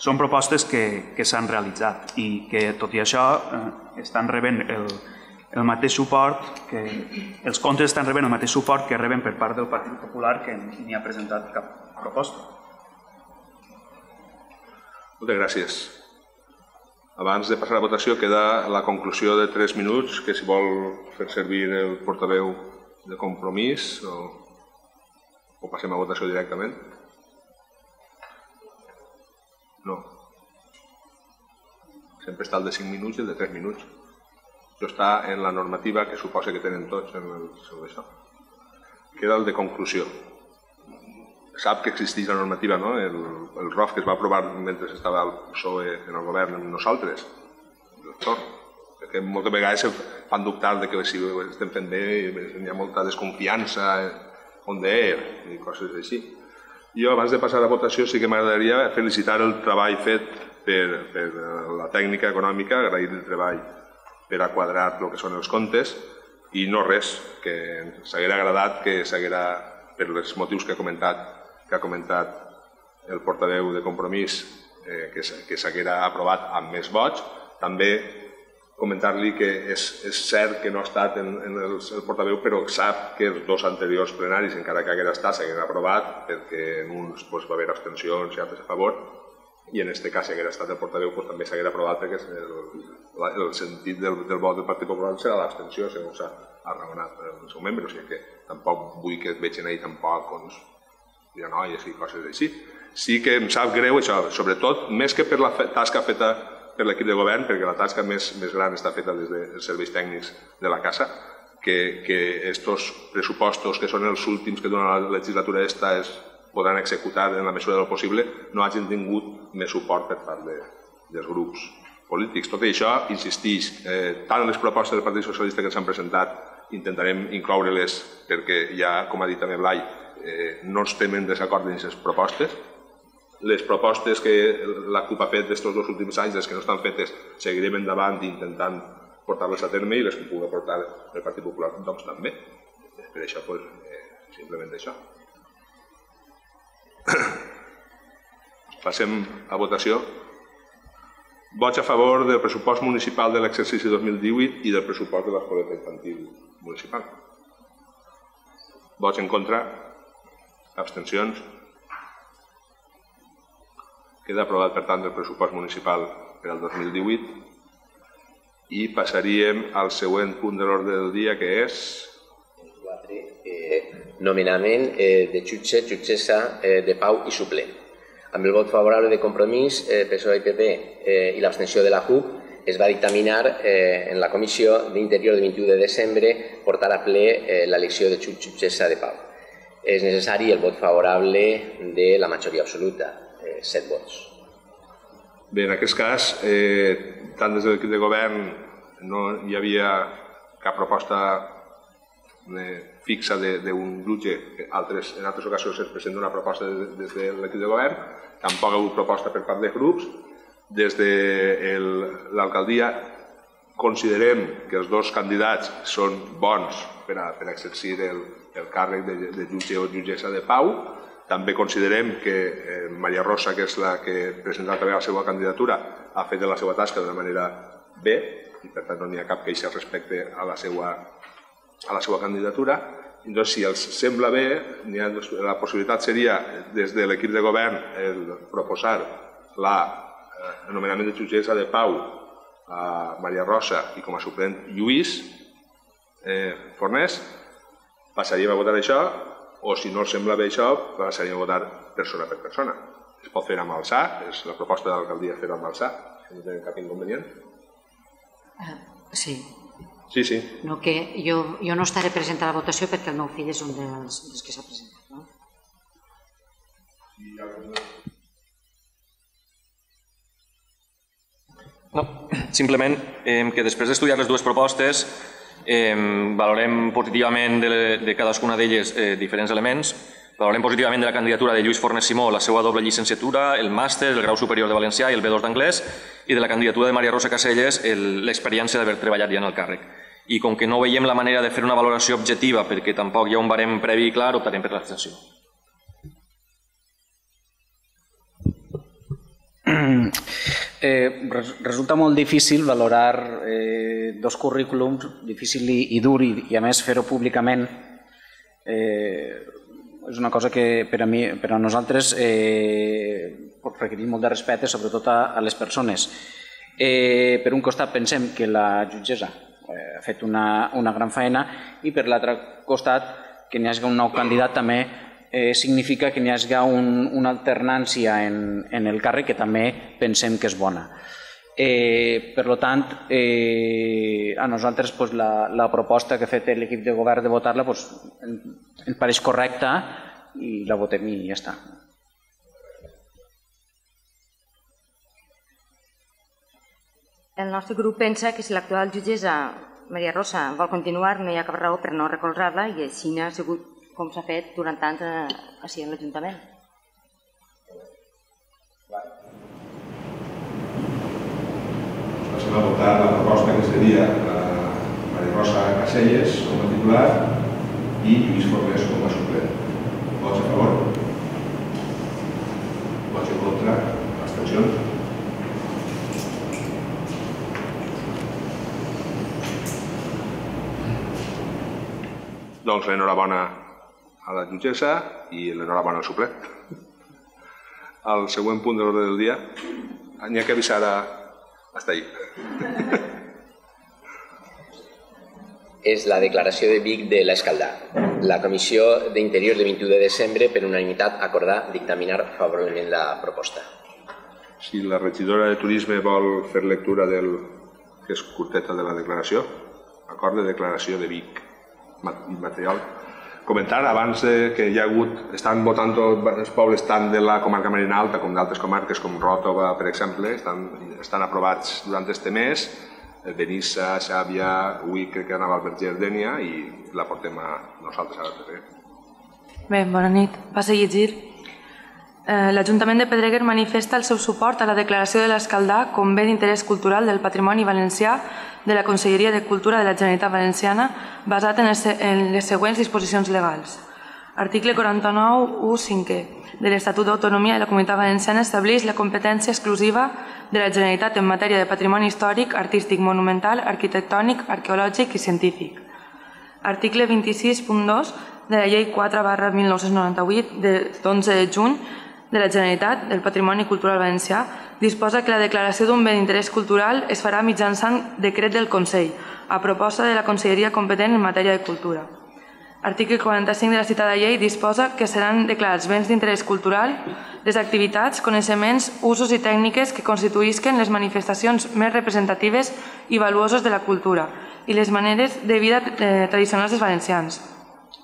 són propostes que, que s'han realitzat i que, tot i això, eh, estan rebent el, el mateix suport, que els comptes estan rebent el mateix suport que reben per part del Partit Popular que ni ha presentat cap proposta. Moltes gràcies. Abans de passar a votació queda la conclusió de 3 minuts que si vol fer servir el portaveu de compromís o, o passem a votació directament. No. Sempre està el de 5 minuts i el de 3 minuts. Això està en la normativa que suposa que tenen tots en el seu això. Queda el de conclusió sap que existeix la normativa, no? el, el ROF que es va aprovar mentre estava el PSOE en el govern amb nosaltres, el torn, perquè moltes vegades se fan dubtar de que si ho estem fent bé hi ha molta desconfiança on és i coses així. Jo, abans de passar a la votació, sí que m'agradaria felicitar el treball fet per, per la tècnica econòmica, agrair el treball per a quadrar el que són els comptes i no res, que s'haguera agradat que s'haguera, per els motius que he comentat, que ha comentat el portaveu de Compromís eh, que, que s'haguera aprovat amb més vots. També comentar-li que és, és cert que no ha estat en, en el, el portaveu, però sap que els dos anteriors plenaris, encara que haguera estat, s'hagueren aprovat, perquè en uns pues, va haver abstencions i altres a favor, i en aquest cas, si haguera estat el portaveu, pues, també s'haguera aprovat perquè el, el sentit del, del vot del Partit Popular serà l'abstenció, segons s'ha arraonat el seu membre, o sigui que tampoc vull que et vegin ahir tampoc doncs, ha noies i coses així. Sí que em sap greu això, sobretot, més que per la tasca feta per l'equip de govern, perquè la tasca més, més gran està feta des dels serveis tècnics de la casa, que, que estos pressupostos, que són els últims que dona la legislatura esta, es podran executar en la mesura del possible, no hagin tingut més suport per part de, dels grups polítics. Tot i això, insistix, eh, tant les propostes del Partit Socialista que s'han presentat intentarem incloure-les perquè ja, com ha dit també Blai, eh, no estem en desacord amb aquestes propostes. Les propostes que la CUP ha fet d'aquests dos últims anys, les que no estan fetes, seguirem endavant intentant portar-les a terme i les que pugui portar el Partit Popular doncs també. Per això, pues, eh, simplement això. Passem a votació. Vots a favor del pressupost municipal de l'exercici 2018 i del pressupost de l'escoleta infantil municipal. Vots en contra Abstencions? Queda aprovat, per tant, el pressupost municipal per al 2018 i passaríem al següent punt de l'ordre del dia, que és... 4. Eh, nomenament eh, de jutge, jutgessa eh, de pau i suplent. Amb el vot favorable de compromís, eh, PSOE i PP eh, i l'abstenció de la CUP, es va dictaminar eh, en la comissió d'interior del 21 de desembre portar a ple eh, l'elecció de jutgessa de pau és necessari el vot favorable de la majoria absoluta, eh, set vots. Bé, en aquest cas, eh, tant des de l'equip de govern no hi havia cap proposta eh, fixa d'un jutge, altres, en altres ocasions es presenta una proposta des de l'equip de govern, tampoc ha hagut proposta per part de grups, des de l'alcaldia considerem que els dos candidats són bons per a, per a exercir el, el càrrec de, de jutge o jutgessa de pau. També considerem que eh, Maria Rosa, que és la que presenta també la seva candidatura, ha fet la seva tasca d'una manera bé i per tant no n'hi ha cap queixa respecte a la seva, a la seva candidatura. Doncs, si els sembla bé, ha, la possibilitat seria, des de l'equip de govern, el proposar la, eh, nomenament de jutgessa de pau a Maria Rosa i com a suplent Lluís eh, Fornés passaríem a votar això, o si no sembla bé això, passaríem a votar persona per persona. Es pot fer amb alçar, és la proposta de l'alcaldia fer amb alçar, si no tenen cap inconvenient. Uh, sí. Sí, sí. No, que jo, jo no estaré present a la votació perquè el meu fill és un dels, dels que s'ha presentat. No? No, simplement eh, que després d'estudiar les dues propostes Valorem positivament de, de cadascuna d'elles eh, diferents elements. Valorem positivament de la candidatura de Lluís Fornes Simó la seva doble llicenciatura, el màster, el grau superior de valencià i el B2 d'anglès, i de la candidatura de Maria Rosa Caselles l'experiència d'haver treballat ja en el càrrec. I com que no veiem la manera de fer una valoració objectiva perquè tampoc hi ha un barem previ i clar, optarem per l'abstenció. Eh, resulta molt difícil valorar eh, dos currículums, difícil i, i dur, i, i a més fer-ho públicament. Eh, és una cosa que per a, mi, per a nosaltres eh, pot requerir molt de respecte, sobretot a, a les persones. Eh, per un costat pensem que la jutgessa eh, ha fet una, una gran feina i per l'altre costat que n'hi hagi un nou candidat també eh, significa que n'hi hagi un, una alternància en, en el càrrec que també pensem que és bona. Eh, per tant, eh, a nosaltres pues, la, la proposta que ha fet l'equip de govern de votar-la pues, ens pareix correcta i la votem i ja està. El nostre grup pensa que si l'actual jutgessa Maria Rosa vol continuar no hi ha cap raó per no recolzar-la i així ha sigut com s'ha fet durant tant a, així en l'Ajuntament. Passem a votar la proposta que seria eh, Maria Rosa Caselles com a titular i Lluís Fornés com a suplent. Vots a favor? Vots en contra? Abstencions? Doncs l'enhorabona a la jutgessa i l'enhorabona al suplent. El següent punt de l'ordre del dia, n'hi ha que avisar a... hasta ahí. és la declaració de Vic de l'Escaldà. La Comissió d'Interior de 21 de desembre, per unanimitat, acordar dictaminar favorablement la proposta. Si la regidora de Turisme vol fer lectura del que és curteta de la declaració, acord de declaració de Vic material. Comentar abans de que hi ha hagut, estan votant els pobles tant de la comarca Marina Alta com d'altres comarques com Ròtova, per exemple, estan, estan aprovats durant este mes, Benissa, Xàbia, avui crec que anava al Verger Dènia i la portem a nosaltres a la. Bé, bona nit. Passe a llegir. Eh, L'Ajuntament de Pedreguer manifesta el seu suport a la declaració de l'Escaldà com bé d'interès cultural del patrimoni valencià de la Conselleria de Cultura de la Generalitat Valenciana basat en, en les següents disposicions legals. Article 49, 1, 5è de l'Estatut d'Autonomia de la Comunitat Valenciana estableix la competència exclusiva de la Generalitat en matèria de patrimoni històric, artístic, monumental, arquitectònic, arqueològic i científic. Article 26.2 de la Llei 4 barra 1998 de 11 de juny de la Generalitat del Patrimoni Cultural Valencià disposa que la declaració d'un bé d'interès cultural es farà mitjançant decret del Consell, a proposta de la Conselleria competent en matèria de cultura. Article 45 de la citada llei disposa que seran declarats béns d'interès cultural les activitats, coneixements, usos i tècniques que constituïsquen les manifestacions més representatives i valuoses de la cultura i les maneres de vida eh, tradicionals dels valencians.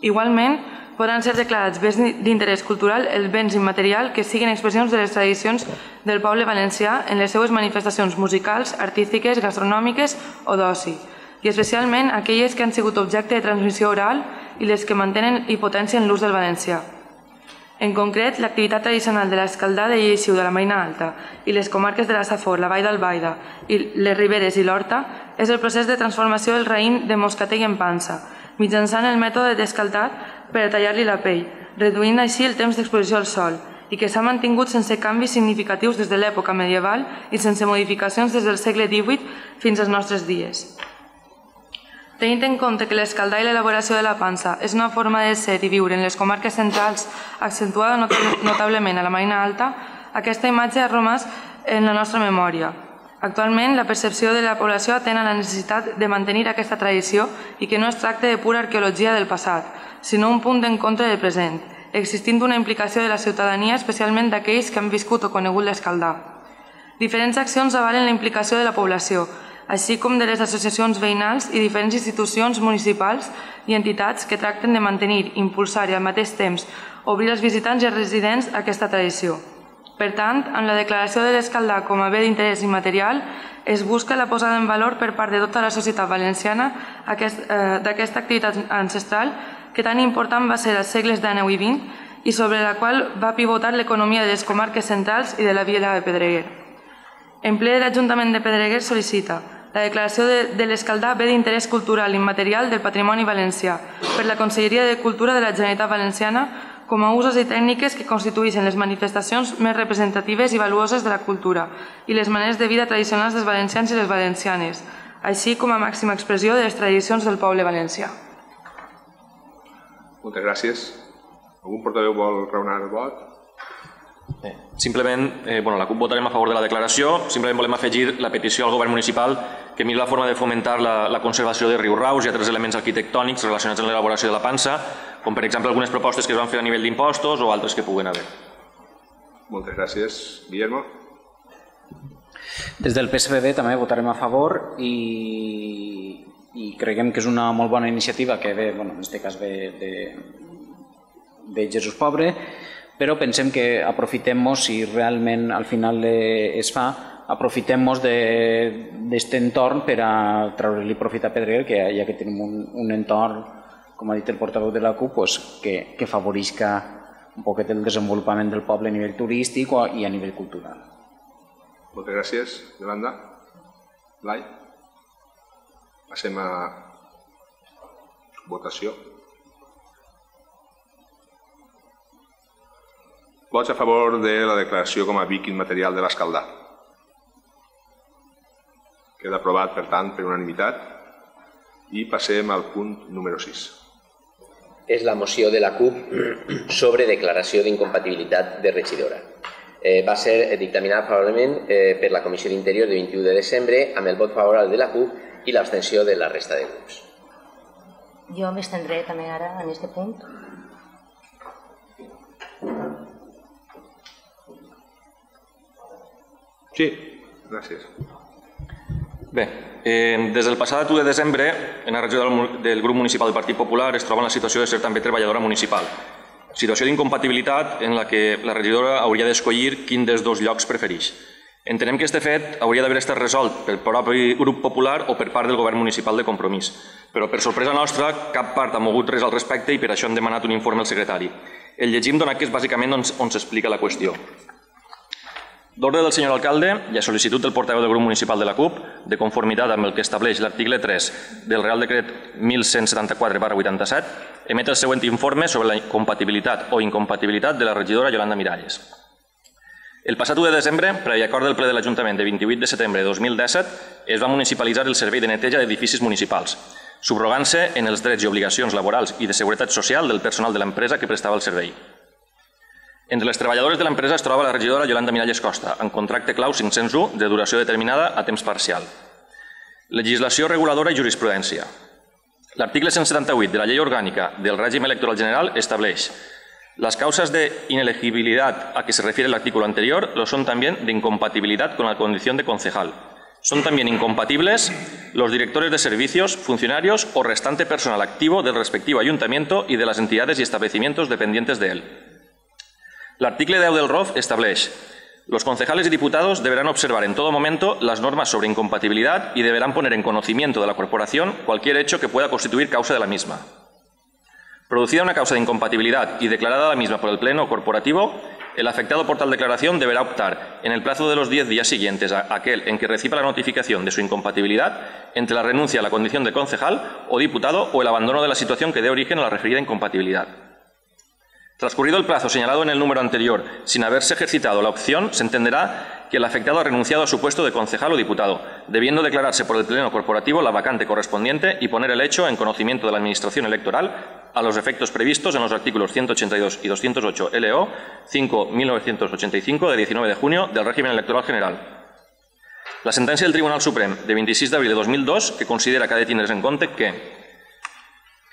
Igualment, podran ser declarats béns d'interès cultural els béns immaterial que siguin expressions de les tradicions del poble valencià en les seues manifestacions musicals, artístiques, gastronòmiques o d'oci, i especialment aquelles que han sigut objecte de transmissió oral i les que mantenen i potencien l'ús del valencià. En concret, l'activitat tradicional de l'escaldà de Lleixiu de la Marina Alta i les comarques de la Safor, la Vall d'Albaida, i les Riberes i l'Horta és el procés de transformació del raïm de moscatell en pansa, mitjançant el mètode d'escaldat per a tallar-li la pell, reduint així el temps d'exposició al sol, i que s'ha mantingut sense canvis significatius des de l'època medieval i sense modificacions des del segle XVIII fins als nostres dies. Tenint en compte que l'escaldar i l'elaboració de la pansa és una forma de ser i viure en les comarques centrals accentuada notablement a la Marina Alta, aquesta imatge ha romàs en la nostra memòria. Actualment, la percepció de la població atén a la necessitat de mantenir aquesta tradició i que no es tracta de pura arqueologia del passat, sinó un punt d'encontre del present, existint una implicació de la ciutadania, especialment d'aquells que han viscut o conegut l'escaldar. Diferents accions avalen la implicació de la població, així com de les associacions veïnals i diferents institucions municipals i entitats que tracten de mantenir, impulsar i al mateix temps obrir als visitants i als residents aquesta tradició. Per tant, en la declaració de l'escaldar com a bé d'interès immaterial es busca la posada en valor per part de tota la societat valenciana eh, d'aquesta activitat ancestral que tan important va ser als segles XIX i XX i sobre la qual va pivotar l'economia de les comarques centrals i de la vila de Pedreguer. En ple, l'Ajuntament de Pedreguer sol·licita la declaració de, de l'escaldar bé d'interès cultural immaterial del patrimoni valencià per la Conselleria de Cultura de la Generalitat Valenciana com a usos i tècniques que constitueixen les manifestacions més representatives i valuoses de la cultura i les maneres de vida tradicionals dels valencians i les valencianes, així com a màxima expressió de les tradicions del poble valencià. Moltes gràcies. Algun portaveu vol raonar el vot? Bé, simplement, eh, bueno, la CUP votarem a favor de la declaració. Simplement volem afegir la petició al govern municipal que miri la forma de fomentar la, la conservació de riu Raus i altres elements arquitectònics relacionats amb l'elaboració de la pansa, com per exemple algunes propostes que es van fer a nivell d'impostos o altres que puguen haver. Moltes gràcies. Guillermo? Des del PSPB també votarem a favor i, i creguem que és una molt bona iniciativa que ve, bueno, en aquest cas ve de, de Jesús Pobre, però pensem que aprofitem-nos, si realment al final es fa, aprofitem-nos d'aquest entorn per a treure-li profit a Pedreguer, que ja que tenim un, un entorn, com ha dit el portaveu de la CUP, pues, que, que favorisca un poquet el desenvolupament del poble a nivell turístic i a nivell cultural. Moltes gràcies. Yolanda? Blai? Passem a votació. Vots a favor de la declaració com a BIC immaterial de l'Escaldà. Queda aprovat, per tant, per unanimitat. I passem al punt número 6. És la moció de la CUP sobre declaració d'incompatibilitat de regidora. Eh, va ser dictaminat favorablement eh, per la Comissió d'Interior de 21 de desembre amb el vot favorable de la CUP i l'abstenció de la resta de grups. Jo m'estendré també ara en aquest punt. Sí, gràcies. Bé, eh, des del passat 1 de desembre, en la regió del, del grup municipal del Partit Popular es troba en la situació de ser també treballadora municipal. Situació d'incompatibilitat en la que la regidora hauria d'escollir quin dels dos llocs prefereix. Entenem que aquest fet hauria d'haver estat resolt pel propi grup popular o per part del govern municipal de compromís. Però, per sorpresa nostra, cap part ha mogut res al respecte i per això hem demanat un informe al secretari. El llegim donat que és bàsicament on, s'explica la qüestió. D'ordre del senyor alcalde i a sol·licitud del portaveu del grup municipal de la CUP, de conformitat amb el que estableix l'article 3 del Real Decret 1174-87, emet el següent informe sobre la compatibilitat o incompatibilitat de la regidora Yolanda Miralles. El passat 1 de desembre, previ acord del ple de l'Ajuntament de 28 de setembre de 2017, es va municipalitzar el servei de neteja d'edificis municipals, subrogant-se en els drets i obligacions laborals i de seguretat social del personal de l'empresa que prestava el servei. Entre les treballadores de l'empresa es troba la regidora Yolanda Miralles Costa, en contracte clau 501 de duració determinada a temps parcial. Legislació reguladora i jurisprudència. L'article 178 de la Llei Orgànica del Règim Electoral General estableix las causas de inelegibilidad a que se refiere el artículo anterior lo son también de incompatibilidad con la condición de concejal. Son también incompatibles los directores de servicios, funcionarios o restante personal activo del respectivo ayuntamiento y de las entidades y establecimientos dependientes de él. L'article 10 del ROF estableix Los concejales y diputados deberán observar en todo momento las normas sobre incompatibilidad y deberán poner en conocimiento de la corporación cualquier hecho que pueda constituir causa de la misma. Producida una causa de incompatibilidad y declarada la misma por el Pleno corporativo, el afectado por tal declaración deberá optar, en el plazo de los 10 días siguientes a aquel en que reciba la notificación de su incompatibilidad, entre la renuncia a la condición de concejal o diputado o el abandono de la situación que dé origen a la referida incompatibilidad. Transcurrido el plazo señalado en el número anterior, sin haberse ejercitado la opción, se entenderá que el afectado ha renunciado a su puesto de concejal o diputado, debiendo declararse por el Pleno Corporativo la vacante correspondiente y poner el hecho en conocimiento de la Administración Electoral a los efectos previstos en los artículos 182 y 208 LO 5.1985 de 19 de junio del régimen electoral general. La sentència del Tribunal Suprem de 26 d'abril de 2002 que considera que ha de en compte que,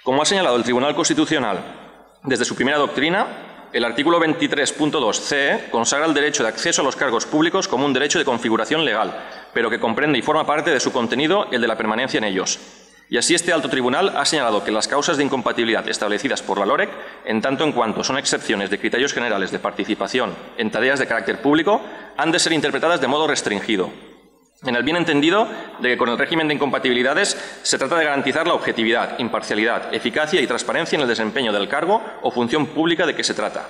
como ha señalado el Tribunal Constitucional Desde su primera doctrina, el artículo 23.2c consagra el derecho de acceso a los cargos públicos como un derecho de configuración legal, pero que comprende y forma parte de su contenido el de la permanencia en ellos. Y así este alto tribunal ha señalado que las causas de incompatibilidad establecidas por la LOREC, en tanto en cuanto son excepciones de criterios generales de participación en tareas de carácter público, han de ser interpretadas de modo restringido, en el bien entendido de que con el régimen de incompatibilidades se trata de garantizar la objetividad, imparcialidad, eficacia y transparencia en el desempeño del cargo o función pública de que se trata.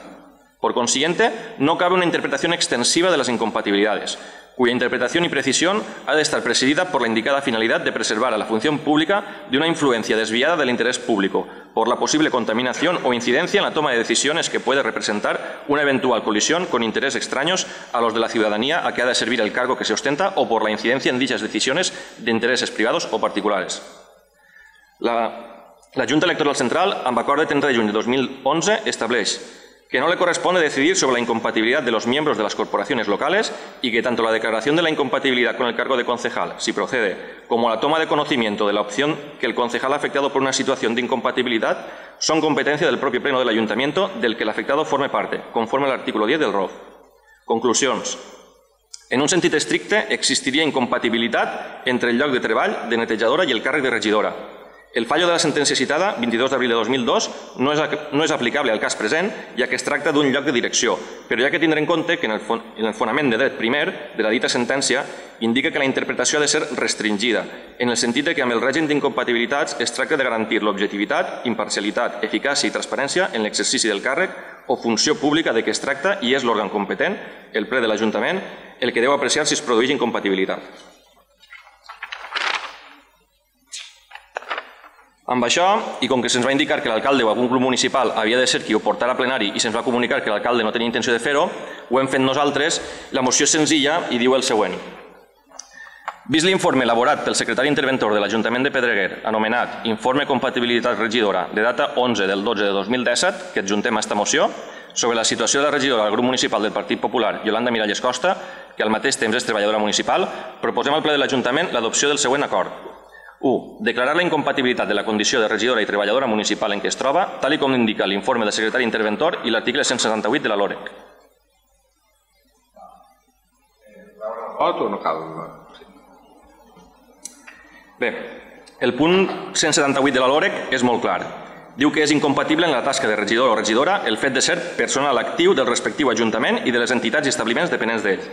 Por consiguiente, no cabe una interpretación extensiva de las incompatibilidades, cuya interpretación y precisión ha de estar presidida por la indicada finalidad de preservar a la función pública de una influencia desviada del interés público, por la posible contaminación o incidencia en la toma de decisiones que puede representar una eventual colisión con intereses extraños a los de la ciudadanía a que ha de servir el cargo que se ostenta o por la incidencia en dichas decisiones de intereses privados o particulares. La La Junta Electoral Central, amb acord de 30 de juny de 2011, estableix que no le corresponde decidir sobre la incompatibilidad de los miembros de las corporaciones locales y que tanto la declaración de la incompatibilidad con el cargo de concejal, si procede, como la toma de conocimiento de la opción que el concejal ha afectado por una situación de incompatibilidad son competencia del propio Pleno del Ayuntamiento del que el afectado forme parte, conforme al artículo 10 del ROF. Conclusions. En un sentit estricte, existiria incompatibilitat entre el lloc de treball de netejadora i el càrrec de regidora, el fallo de la sentència citada, 22 d'abril de 2002, no és, no és aplicable al cas present, ja que es tracta d'un lloc de direcció, però ha que tindre en compte que en el, en el fonament de dret primer de la dita sentència indica que la interpretació ha de ser restringida, en el sentit que amb el règim d'incompatibilitats es tracta de garantir l'objectivitat, imparcialitat, eficàcia i transparència en l'exercici del càrrec o funció pública de què es tracta i és l'òrgan competent, el ple de l'Ajuntament, el que deu apreciar si es produeix incompatibilitat. Amb això, i com que se'ns va indicar que l'alcalde o algun grup municipal havia de ser qui ho portara a plenari i se'ns va comunicar que l'alcalde no tenia intenció de fer-ho, ho hem fet nosaltres. La moció és senzilla i diu el següent. Vist l'informe elaborat pel secretari interventor de l'Ajuntament de Pedreguer, anomenat Informe Compatibilitat Regidora, de data 11 del 12 de 2017, que adjuntem a esta moció, sobre la situació de la regidora del grup municipal del Partit Popular, Yolanda Miralles Costa, que al mateix temps és treballadora municipal, proposem al ple de l'Ajuntament l'adopció del següent acord. 1. Declarar la incompatibilitat de la condició de regidora i treballadora municipal en què es troba, tal com indica l'informe del secretari interventor i l'article 178 de la LOREC. Pot o no cal? Bé, el punt 178 de la LOREC és molt clar. Diu que és incompatible en la tasca de regidor o regidora el fet de ser personal actiu del respectiu Ajuntament i de les entitats i establiments dependents d'ell.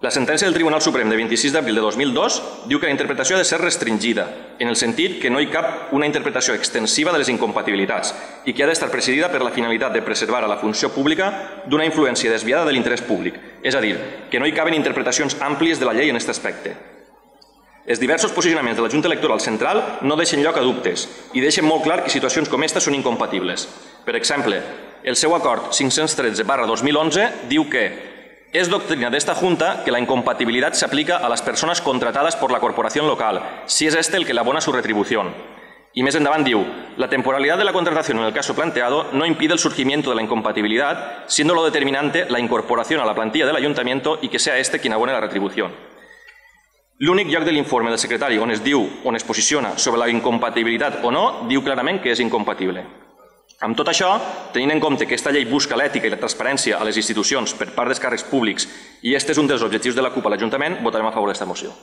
La sentència del Tribunal Suprem de 26 d'abril de 2002 diu que la interpretació ha de ser restringida, en el sentit que no hi cap una interpretació extensiva de les incompatibilitats i que ha d'estar presidida per la finalitat de preservar a la funció pública d'una influència desviada de l'interès públic, és a dir, que no hi caben interpretacions àmplies de la llei en aquest aspecte. Els diversos posicionaments de la Junta Electoral Central no deixen lloc a dubtes i deixen molt clar que situacions com aquesta són incompatibles. Per exemple, el seu acord 513 barra 2011 diu que Es doctrina de esta Junta que la incompatibilidad se aplica a las personas contratadas por la corporación local, si es este el que le abona su retribución. Y mes endavant diu, la temporalidad de la contratación en el caso planteado no impide el surgimiento de la incompatibilidad, siendo lo determinante la incorporación a la plantilla del ayuntamiento y que sea este quien abone la retribución. L'únic lloc de l'informe del secretari on es diu, on es posiciona sobre la incompatibilitat o no, diu clarament que és incompatible. Amb tot això, tenint en compte que aquesta llei busca l'ètica i la transparència a les institucions per part dels càrrecs públics i aquest és un dels objectius de la CUP a l'Ajuntament, votarem a favor d'aquesta moció.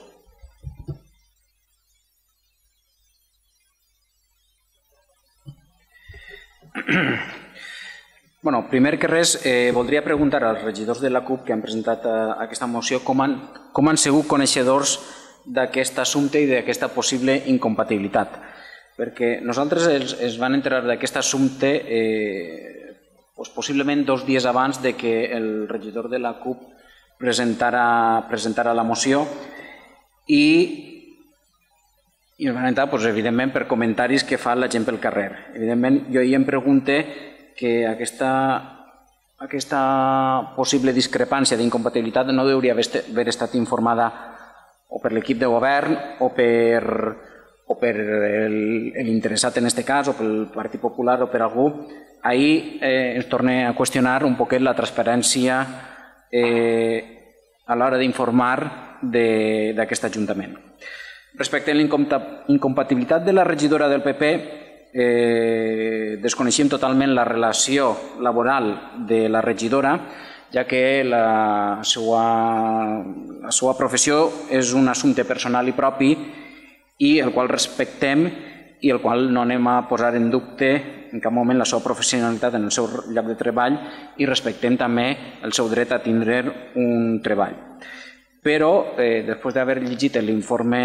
Bueno, primer que res, eh, voldria preguntar als regidors de la CUP que han presentat eh, aquesta moció com han, com han sigut coneixedors d'aquest assumpte i d'aquesta possible incompatibilitat perquè nosaltres els, es van enterar d'aquest assumpte eh, doncs possiblement dos dies abans de que el regidor de la CUP presentara, presentara la moció i, i ens van entrar doncs, evidentment per comentaris que fa la gent pel carrer. Evidentment jo hi em pregunte que aquesta, aquesta possible discrepància d'incompatibilitat no hauria haver estat informada o per l'equip de govern o per o per l'interessat en aquest cas, o pel Partit Popular o per algú, ahir eh, ens torna a qüestionar un poquet la transparència eh, a l'hora d'informar d'aquest Ajuntament. Respecte a l'incompatibilitat de la regidora del PP, eh, desconeixem totalment la relació laboral de la regidora, ja que la seva, la seva professió és un assumpte personal i propi i el qual respectem i el qual no anem a posar en dubte en cap moment la seva professionalitat en el seu lloc de treball i respectem també el seu dret a tindre un treball. Però, eh, després d'haver llegit l'informe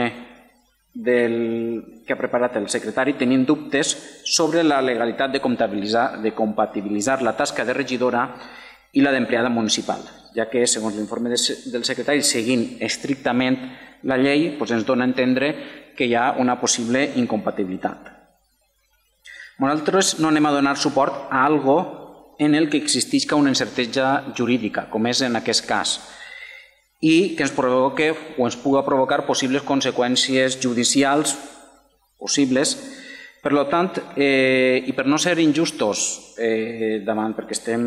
del, que ha preparat el secretari, tenim dubtes sobre la legalitat de comptabilitzar, de compatibilitzar la tasca de regidora i la d'empleada municipal, ja que, segons l'informe del secretari, seguint estrictament la llei, doncs ens dona a entendre que hi ha una possible incompatibilitat. Nosaltres no anem a donar suport a algo en el que existisca una incertesa jurídica, com és en aquest cas, i que ens provoque o ens puga provocar possibles conseqüències judicials possibles Per tant, eh, i per no ser injustos eh, davant, perquè estem,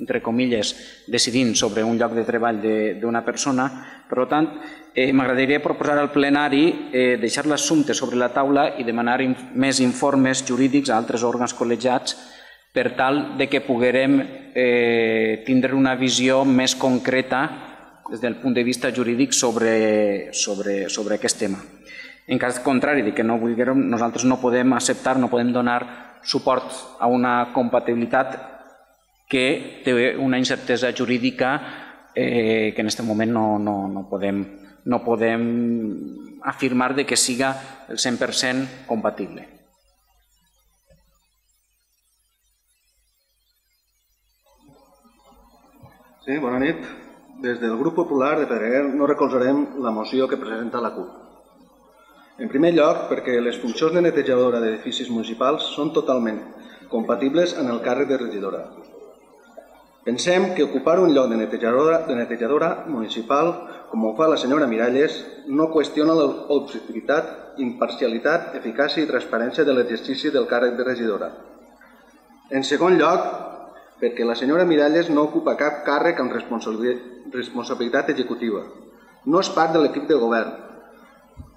entre comilles, decidint sobre un lloc de treball d'una persona, per tant, eh, m'agradaria proposar al plenari eh, deixar l'assumpte sobre la taula i demanar més informes jurídics a altres òrgans col·legiats per tal de que poguérem eh, tindre una visió més concreta des del punt de vista jurídic sobre, sobre, sobre aquest tema. En cas contrari de que no vulguem, nosaltres no podem acceptar, no podem donar suport a una compatibilitat que té una incertesa jurídica eh, que en aquest moment no, no, no, podem, no podem afirmar de que siga el 100% compatible. Sí, bona nit. Des del grup popular de Pedreguer no recolzarem la moció que presenta la CUP. En primer lloc, perquè les funcions de netejadora d'edificis municipals són totalment compatibles en el càrrec de regidora. Pensem que ocupar un lloc de netejadora, de netejadora municipal, com ho fa la senyora Miralles, no qüestiona l'objectivitat, imparcialitat, eficàcia i transparència de l'exercici del càrrec de regidora. En segon lloc, perquè la senyora Miralles no ocupa cap càrrec amb responsabilitat executiva. No és part de l'equip de govern,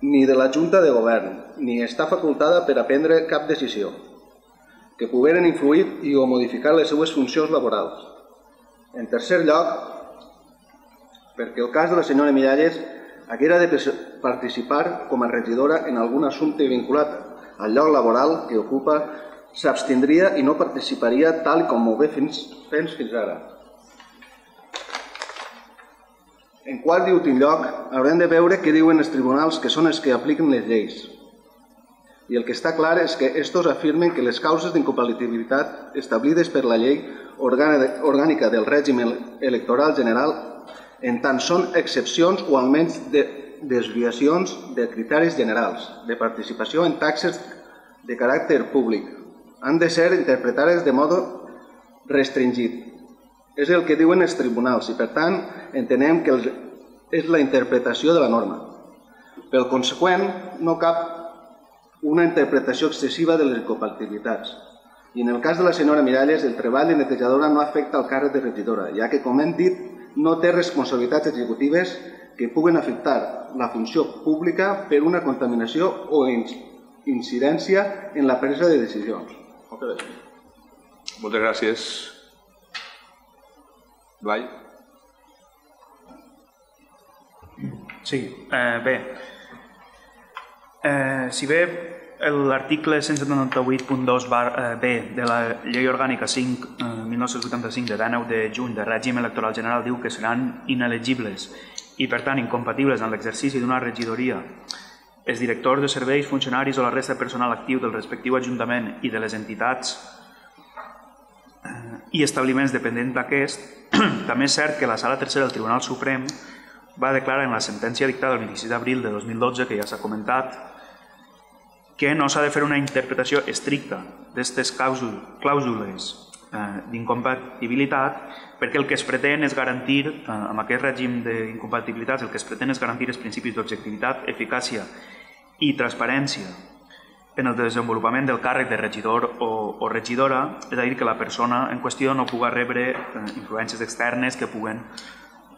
ni de la Junta de Govern, ni està facultada per a prendre cap decisió que pogueren influir i o modificar les seues funcions laborals. En tercer lloc, perquè el cas de la senyora Miralles haguera de participar com a regidora en algun assumpte vinculat al lloc laboral que ocupa s'abstindria i no participaria tal com ho ve fins, fins, fins ara. En quart i últim lloc, haurem de veure què diuen els tribunals que són els que apliquen les lleis. I el que està clar és que estos afirmen que les causes d'incompatibilitat establides per la llei orgànica del règim electoral general en tant són excepcions o almenys de desviacions de criteris generals de participació en taxes de caràcter públic, han de ser interpretades de modo restringit. És el que diuen els tribunals i, per tant, entenem que és la interpretació de la norma. Pel conseqüent, no cap una interpretació excessiva de les incompatibilitats. I en el cas de la senyora Miralles, el treball de netejadora no afecta el càrrec de regidora, ja que, com hem dit, no té responsabilitats executives que puguen afectar la funció pública per una contaminació o incidència en la presa de decisions. Moltes gràcies. Moltes gràcies. Blai. Sí, eh, bé. Eh, si bé l'article 178.2 eh, B de la Llei Orgànica 5 eh, 1985 de 19 de juny de règim electoral general diu que seran inelegibles i per tant incompatibles en l'exercici d'una regidoria. Els directors de serveis, funcionaris o la resta de personal actiu del respectiu ajuntament i de les entitats eh, i establiments dependents d'aquest, també és cert que la Sala Tercera del Tribunal Suprem va declarar en la sentència dictada el 26 d'abril de 2012, que ja s'ha comentat, que no s'ha de fer una interpretació estricta d'aquestes clàusules eh, d'incompatibilitat perquè el que es pretén és garantir, eh, amb aquest règim d'incompatibilitats, el que es pretén és garantir els principis d'objectivitat, eficàcia i transparència en el desenvolupament del càrrec de regidor o, o regidora, és a dir, que la persona en qüestió no pugui rebre eh, influències externes que puguen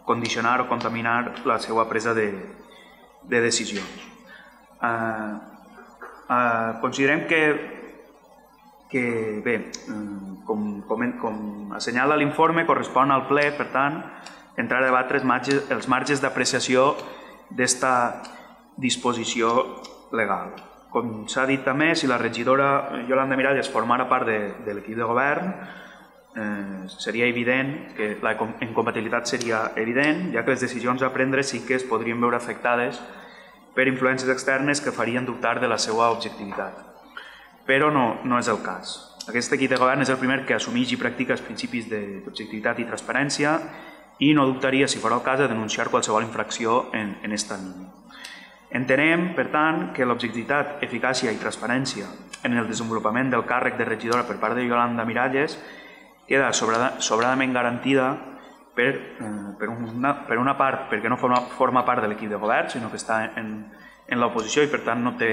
condicionar o contaminar la seva presa de, de decisions. Eh, eh, considerem que, que bé, eh, com, com, com assenyala l'informe, correspon al ple, per tant, entrar a debatre els marges, els marges d'apreciació d'esta disposició legal. Com s'ha dit també, si la regidora Yolanda Miralles formara part de, de l'equip de govern, eh, seria evident que la incompatibilitat seria evident, ja que les decisions a prendre sí que es podrien veure afectades per influències externes que farien dubtar de la seva objectivitat. Però no, no és el cas. Aquest equip de govern és el primer que assumeix i practica els principis d'objectivitat i transparència i no dubtaria, si fos el cas, de denunciar qualsevol infracció en, en esta línia. Entenem, per tant, que l'objectivitat, eficàcia i transparència en el desenvolupament del càrrec de regidora per part de Yolanda Miralles queda sobrada, sobradament garantida per, eh, per, una, per una part perquè no forma, forma part de l'equip de govern, sinó que està en, en l'oposició i per tant no té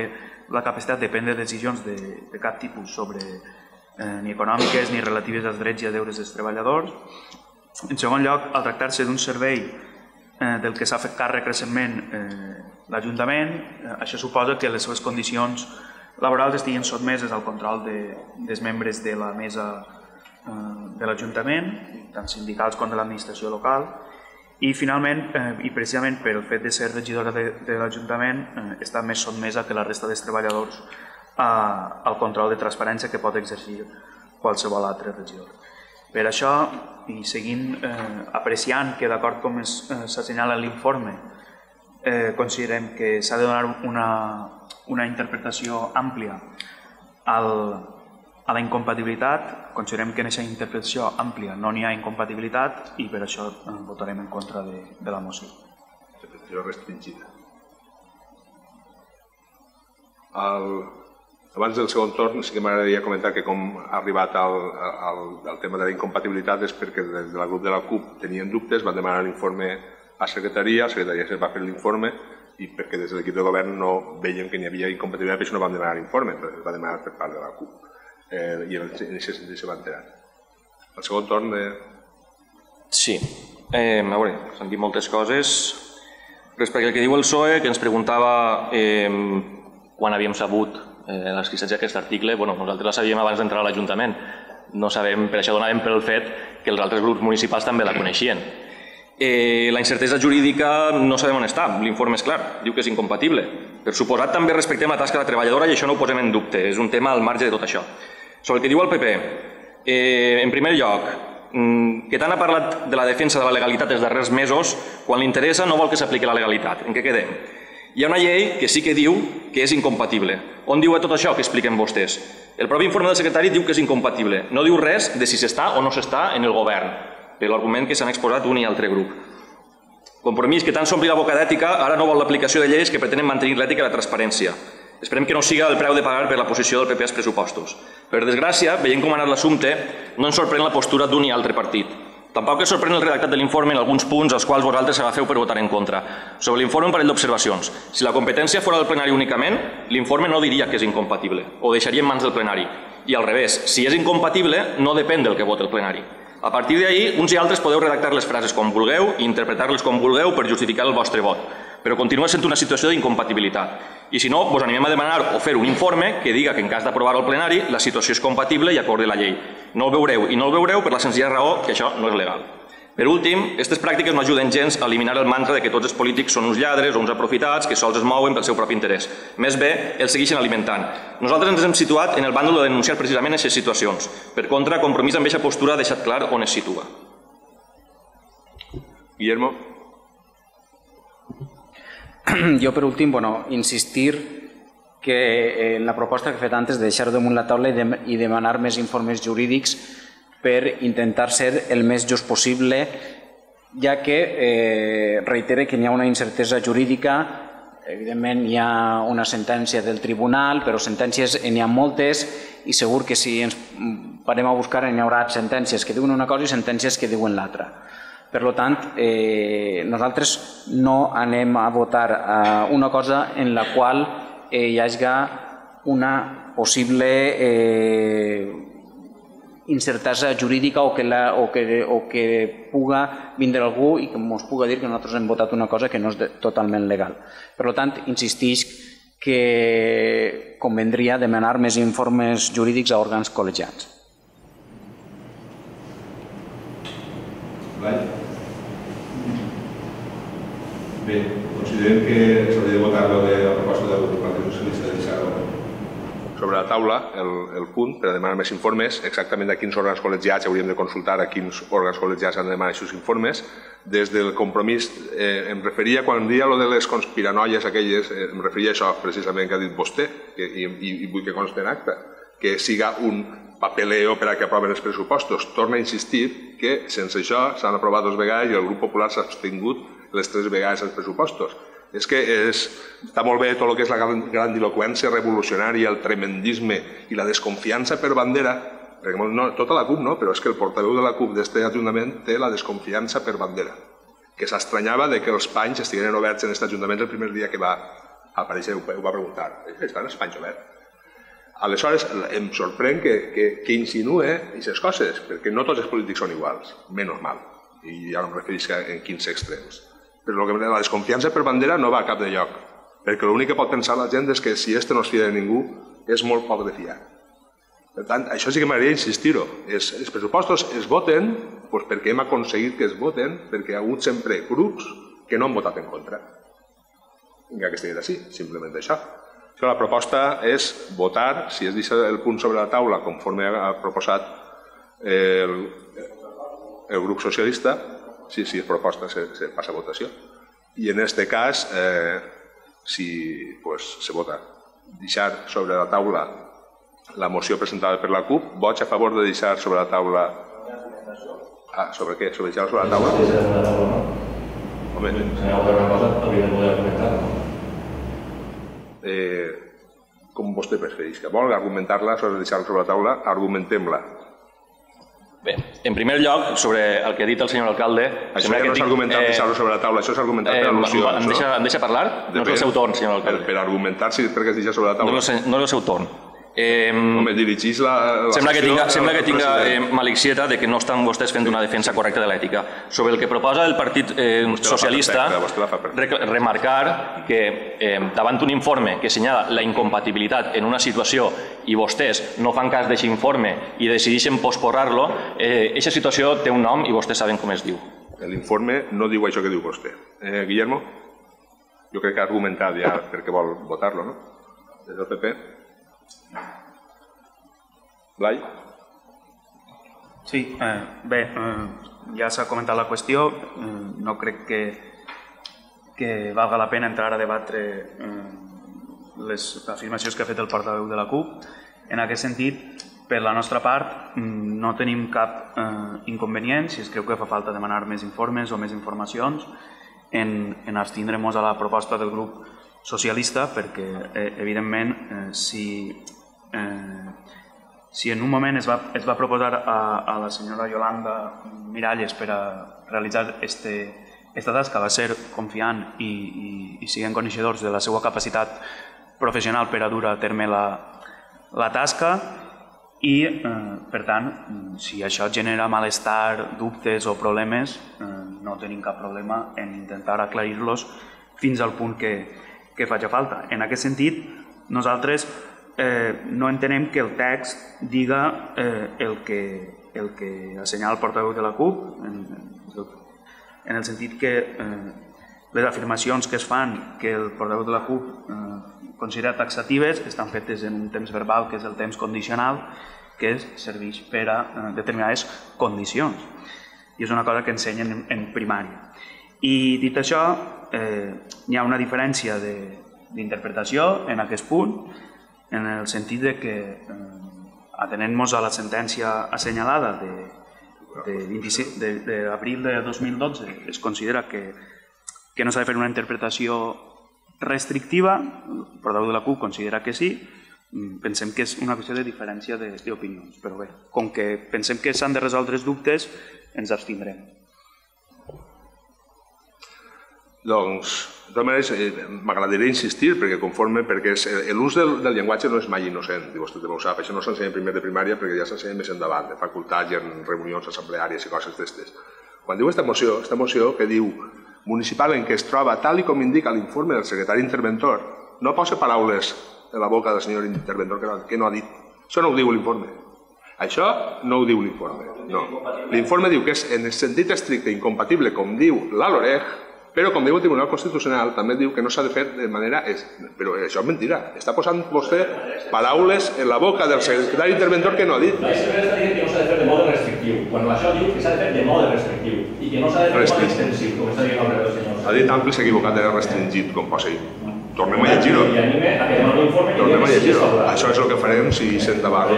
la capacitat de prendre decisions de, de cap tipus sobre eh, ni econòmiques ni relatives als drets i a deures dels treballadors. En segon lloc, al tractar-se d'un servei eh, del que s'ha fet càrrec recentment eh, l'Ajuntament, eh, això suposa que les seves condicions laborals estiguin sotmeses al control de, dels membres de la mesa de l'Ajuntament, tant sindicals com de l'administració local, i finalment, eh, i precisament per el fet de ser regidora de, de l'Ajuntament, eh, està més sotmesa que la resta dels treballadors a, al control de transparència que pot exercir qualsevol altre regidor. Per això, i seguint eh, apreciant que d'acord com eh, s'assenyala en l'informe, eh, considerem que s'ha de donar una, una interpretació àmplia al, a la incompatibilitat, considerem que en aquesta interpretació àmplia no n'hi ha incompatibilitat i per això eh, votarem en contra de, de la moció. Interpretació restringida. El, abans del segon torn sí que m'agradaria comentar que com ha arribat al, al, al tema de la incompatibilitat és perquè des del grup de la CUP tenien dubtes, van demanar l'informe a secretaria, la secretaria se va fer l'informe i perquè des de l'equip de govern no veien que n'hi havia incompatibilitat, per això no van demanar l'informe, es va demanar per part de la CUP eh, i en aquest sentit se va enterar. El segon torn de... Sí, eh, a veure, s'han dit moltes coses. Respecte al que diu el PSOE, que ens preguntava eh, quan havíem sabut eh, l'existència d'aquest article, bueno, nosaltres la sabíem abans d'entrar a l'Ajuntament. No sabem, per això donàvem pel fet que els altres grups municipals també la coneixien. Eh, la incertesa jurídica no sabem on està, l'informe és clar, diu que és incompatible. Per suposat també respectem la tasca de la treballadora i això no ho posem en dubte, és un tema al marge de tot això. Sobre el que diu el PP, eh, en primer lloc, mm, que tant ha parlat de la defensa de la legalitat els darrers mesos, quan li interessa no vol que s'apliqui la legalitat. En què quedem? Hi ha una llei que sí que diu que és incompatible. On diu tot això que expliquen vostès? El propi informe del secretari diu que és incompatible. No diu res de si s'està o no s'està en el govern, per l'argument que s'han exposat un i altre grup. Compromís que tant s'ompli la boca d'ètica, ara no vol l'aplicació de lleis que pretenen mantenir l'ètica i la transparència. Esperem que no siga el preu de pagar per la posició del PP als pressupostos. Per desgràcia, veient com ha anat l'assumpte, no ens sorprèn la postura d'un i altre partit. Tampoc ens sorprèn el redactat de l'informe en alguns punts als quals vosaltres agafeu per votar en contra. Sobre l'informe un parell d'observacions. Si la competència fora del plenari únicament, l'informe no diria que és incompatible, o deixaria en mans del plenari. I al revés, si és incompatible, no depèn del que voti el plenari. A partir d'ahir, uns i altres podeu redactar les frases com vulgueu i interpretar-les com vulgueu per justificar el vostre vot, però continua sent una situació d'incompatibilitat. I si no, vos animem a demanar o fer un informe que diga que en cas d'aprovar el plenari la situació és compatible i acorde la llei. No el veureu, i no el veureu per la senzilla raó que això no és legal. Per últim, aquestes pràctiques no ajuden gens a eliminar el mantra de que tots els polítics són uns lladres o uns aprofitats que sols es mouen pel seu propi interès. Més bé, els segueixen alimentant. Nosaltres ens hem situat en el bàndol de denunciar precisament aquestes situacions. Per contra, compromís amb aquesta postura ha deixat clar on es situa. Guillermo. jo per últim, bueno, insistir que en la proposta que he fet antes de deixar damunt la taula i demanar més informes jurídics per intentar ser el més just possible, ja que eh, reitere que n'hi ha una incertesa jurídica, evidentment hi ha una sentència del tribunal, però sentències n'hi ha moltes i segur que si ens parem a buscar n'hi haurà sentències que diuen una cosa i sentències que diuen l'altra. Per tant, eh, nosaltres no anem a votar eh, una cosa en la qual eh, hi hagi una possible eh, incertesa jurídica o que, la, o, que, o que puga vindre algú i que ens puga dir que nosaltres hem votat una cosa que no és de, totalment legal. Per tant, insistix que convendria demanar més informes jurídics a òrgans col·legiats. Vale. Bé, considerem que s'hauria de votar de la proposta del Partit Socialista de deixar sobre la taula el, el punt per demanar més informes, exactament a quins òrgans col·legiats hauríem de consultar, a quins òrgans col·legiats han de demanar aquests informes. Des del compromís eh, em referia, quan dia lo de les conspiranoies aquelles, eh, em referia a això precisament que ha dit vostè, que, i, i, i vull que consti en acte, que siga un papeleo per a que aproven els pressupostos. Torna a insistir que sense això s'han aprovat dos vegades i el grup popular s'ha abstingut les tres vegades els pressupostos. És que és, està molt bé tot el que és la grandiloquència revolucionària, el tremendisme i la desconfiança per bandera, perquè no, tota la CUP no, però és que el portaveu de la CUP d'este ajuntament té la desconfiança per bandera, que s'estranyava de que els panys estigueren oberts en aquest ajuntament el primer dia que va aparèixer, ho, va preguntar, està en Espanyo verd. Aleshores, em sorprèn que, que, que insinue aquestes coses, perquè no tots els polítics són iguals, menys mal, i ja no em referisc a en quins extrems. Però que, la desconfiança per bandera no va a cap de lloc, perquè l'únic que pot pensar la gent és que si este no es fia de ningú, és molt poc de fiar. Per tant, això sí que m'agradaria insistir-ho. Els, els pressupostos es voten doncs perquè hem aconseguit que es voten, perquè hi ha hagut sempre grups que no han votat en contra. Vinga, que estigui així, simplement això. Això la proposta és votar, si es deixa el punt sobre la taula conforme ha proposat el, el grup socialista, si, si es proposta se, se passa a votació. I en aquest cas, eh, si pues, se vota deixar sobre la taula la moció presentada per la CUP, vots a favor de deixar sobre la taula... Ah, sobre què? Sobre deixar sobre la taula? Home, eh, com vostè prefereix. Que vol argumentar-la sobre deixar-la sobre la taula, argumentem-la. Bé, en primer lloc, sobre el que ha dit el senyor alcalde... Això ja no és argumentar eh, deixar-lo sobre la taula, això és argumentar eh, per al·lusió. Em deixa, em deixa parlar? Depèn, no és el seu torn, senyor alcalde. Per, per argumentar si perquè es deixa sobre la taula. No, no és el seu torn. Eh, Home, dirigís la, la sembla que tinga, sembla que tinga eh, malixieta de que no estan vostès fent una defensa correcta de l'ètica. Sobre el que proposa el Partit eh, Socialista, perfecte, remarcar que eh, davant un informe que senyala la incompatibilitat en una situació i vostès no fan cas d'aquest informe i decideixen posposar-lo, aquesta eh, situació té un nom i vostès saben com es diu. L'informe no diu això que diu vostè. Eh, Guillermo? Jo crec que ha argumentat ja perquè vol votar-lo, no? Des del PP. Blai? Sí, eh, bé, eh, ja s'ha comentat la qüestió, eh, no crec que, que valga la pena entrar a debatre eh, les afirmacions que ha fet el portaveu de la CUP. En aquest sentit, per la nostra part, mm, no tenim cap eh, inconvenient, si es creu que fa falta demanar més informes o més informacions, en, en abstindre-nos a la proposta del grup socialista perquè, eh, evidentment, eh, si eh, si en un moment es va, es va proposar a, a la senyora Yolanda Miralles per a realitzar este, esta tasca va ser confiant i, i, i siguent coneixedors de la seva capacitat professional per a dur a terme la, la tasca i, eh, per tant, si això genera malestar, dubtes o problemes, eh, no tenim cap problema en intentar aclarir-los fins al punt que, que faci falta. En aquest sentit, nosaltres eh, no entenem que el text diga eh, el, que, el que assenyala el portaveu de la CUP, en, en el sentit que eh, les afirmacions que es fan que el portaveu de la CUP eh, considera taxatives estan fetes en un temps verbal que és el temps condicional que serveix per a eh, determinades condicions. I és una cosa que ensenyen en, en primària. I dit això, eh, hi ha una diferència d'interpretació en aquest punt, en el sentit de que, eh, atenent-nos a la sentència assenyalada de, d'abril de, de 2012, es considera que, que no s'ha de fer una interpretació restrictiva, el portaveu de la CUP considera que sí, mm, pensem que és una qüestió de diferència d'opinions, però bé, com que pensem que s'han de resoldre els dubtes, ens abstindrem. Doncs, de maneres, eh, m'agradaria insistir, perquè conforme, perquè eh, l'ús del, del llenguatge no és mai innocent, i vostè també ho sap, això no s'ensenya en primer de primària perquè ja s'ensenya més endavant, de facultats i en reunions assembleàries i coses d'estes. Quan diu aquesta moció, aquesta moció que diu municipal en què es troba, tal i com indica l'informe del secretari interventor, no posa paraules de la boca del senyor interventor que no, que no ha dit. Això no ho diu l'informe. Això no ho diu l'informe. No. L'informe diu que és en el sentit estricte incompatible, com diu la LOREG, però, com diu el Tribunal Constitucional, també diu que no s'ha de fer de manera... Però això és mentira. Està posant vostè paraules en la boca del secretari interventor que no ha dit. La SPR està dient que no s'ha de fer de mode restrictiu, quan això diu que s'ha de fer de mode restrictiu i que no s'ha de fer de mode extensiu, com està dient el senyor. Ha dit ampli, equivocat, era restringit, com posa ell. Tornem a llegir-ho. Tornem a llegir-ho. Això és el que farem si s'endavant.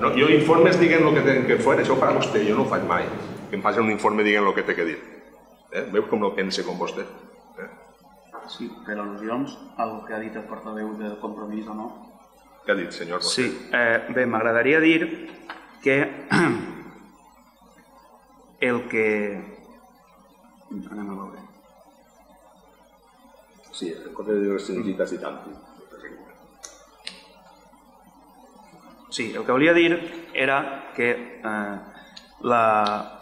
No, jo informes diguen el que tenen que fer, això ho farà vostè, jo no ho faig mai. Que em facin un informe diguen el que té que dir. Eh? Veus com no pense com vostè? Eh? Sí, per al·lusions al que ha dit el portaveu del compromís o no. Què ha dit, senyor? Vostè? Sí, eh, bé, m'agradaria dir que el que... Anem a veure. Sí, en comptes de has dit ampli. Sí, el que volia dir era que eh, la,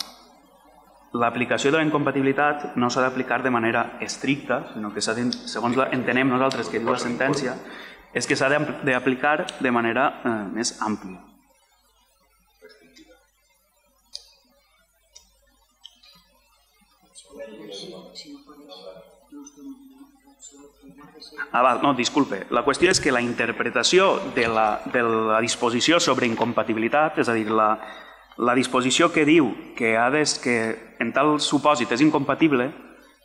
l'aplicació de la incompatibilitat no s'ha d'aplicar de manera estricta, sinó que s'ha segons la, entenem nosaltres que diu la sentència, és que s'ha d'aplicar de manera eh, més àmplia. Ah, va, no, disculpe. La qüestió és que la interpretació de la, de la disposició sobre incompatibilitat, és a dir, la, la disposició que diu que, ha des, que en tal supòsit és incompatible,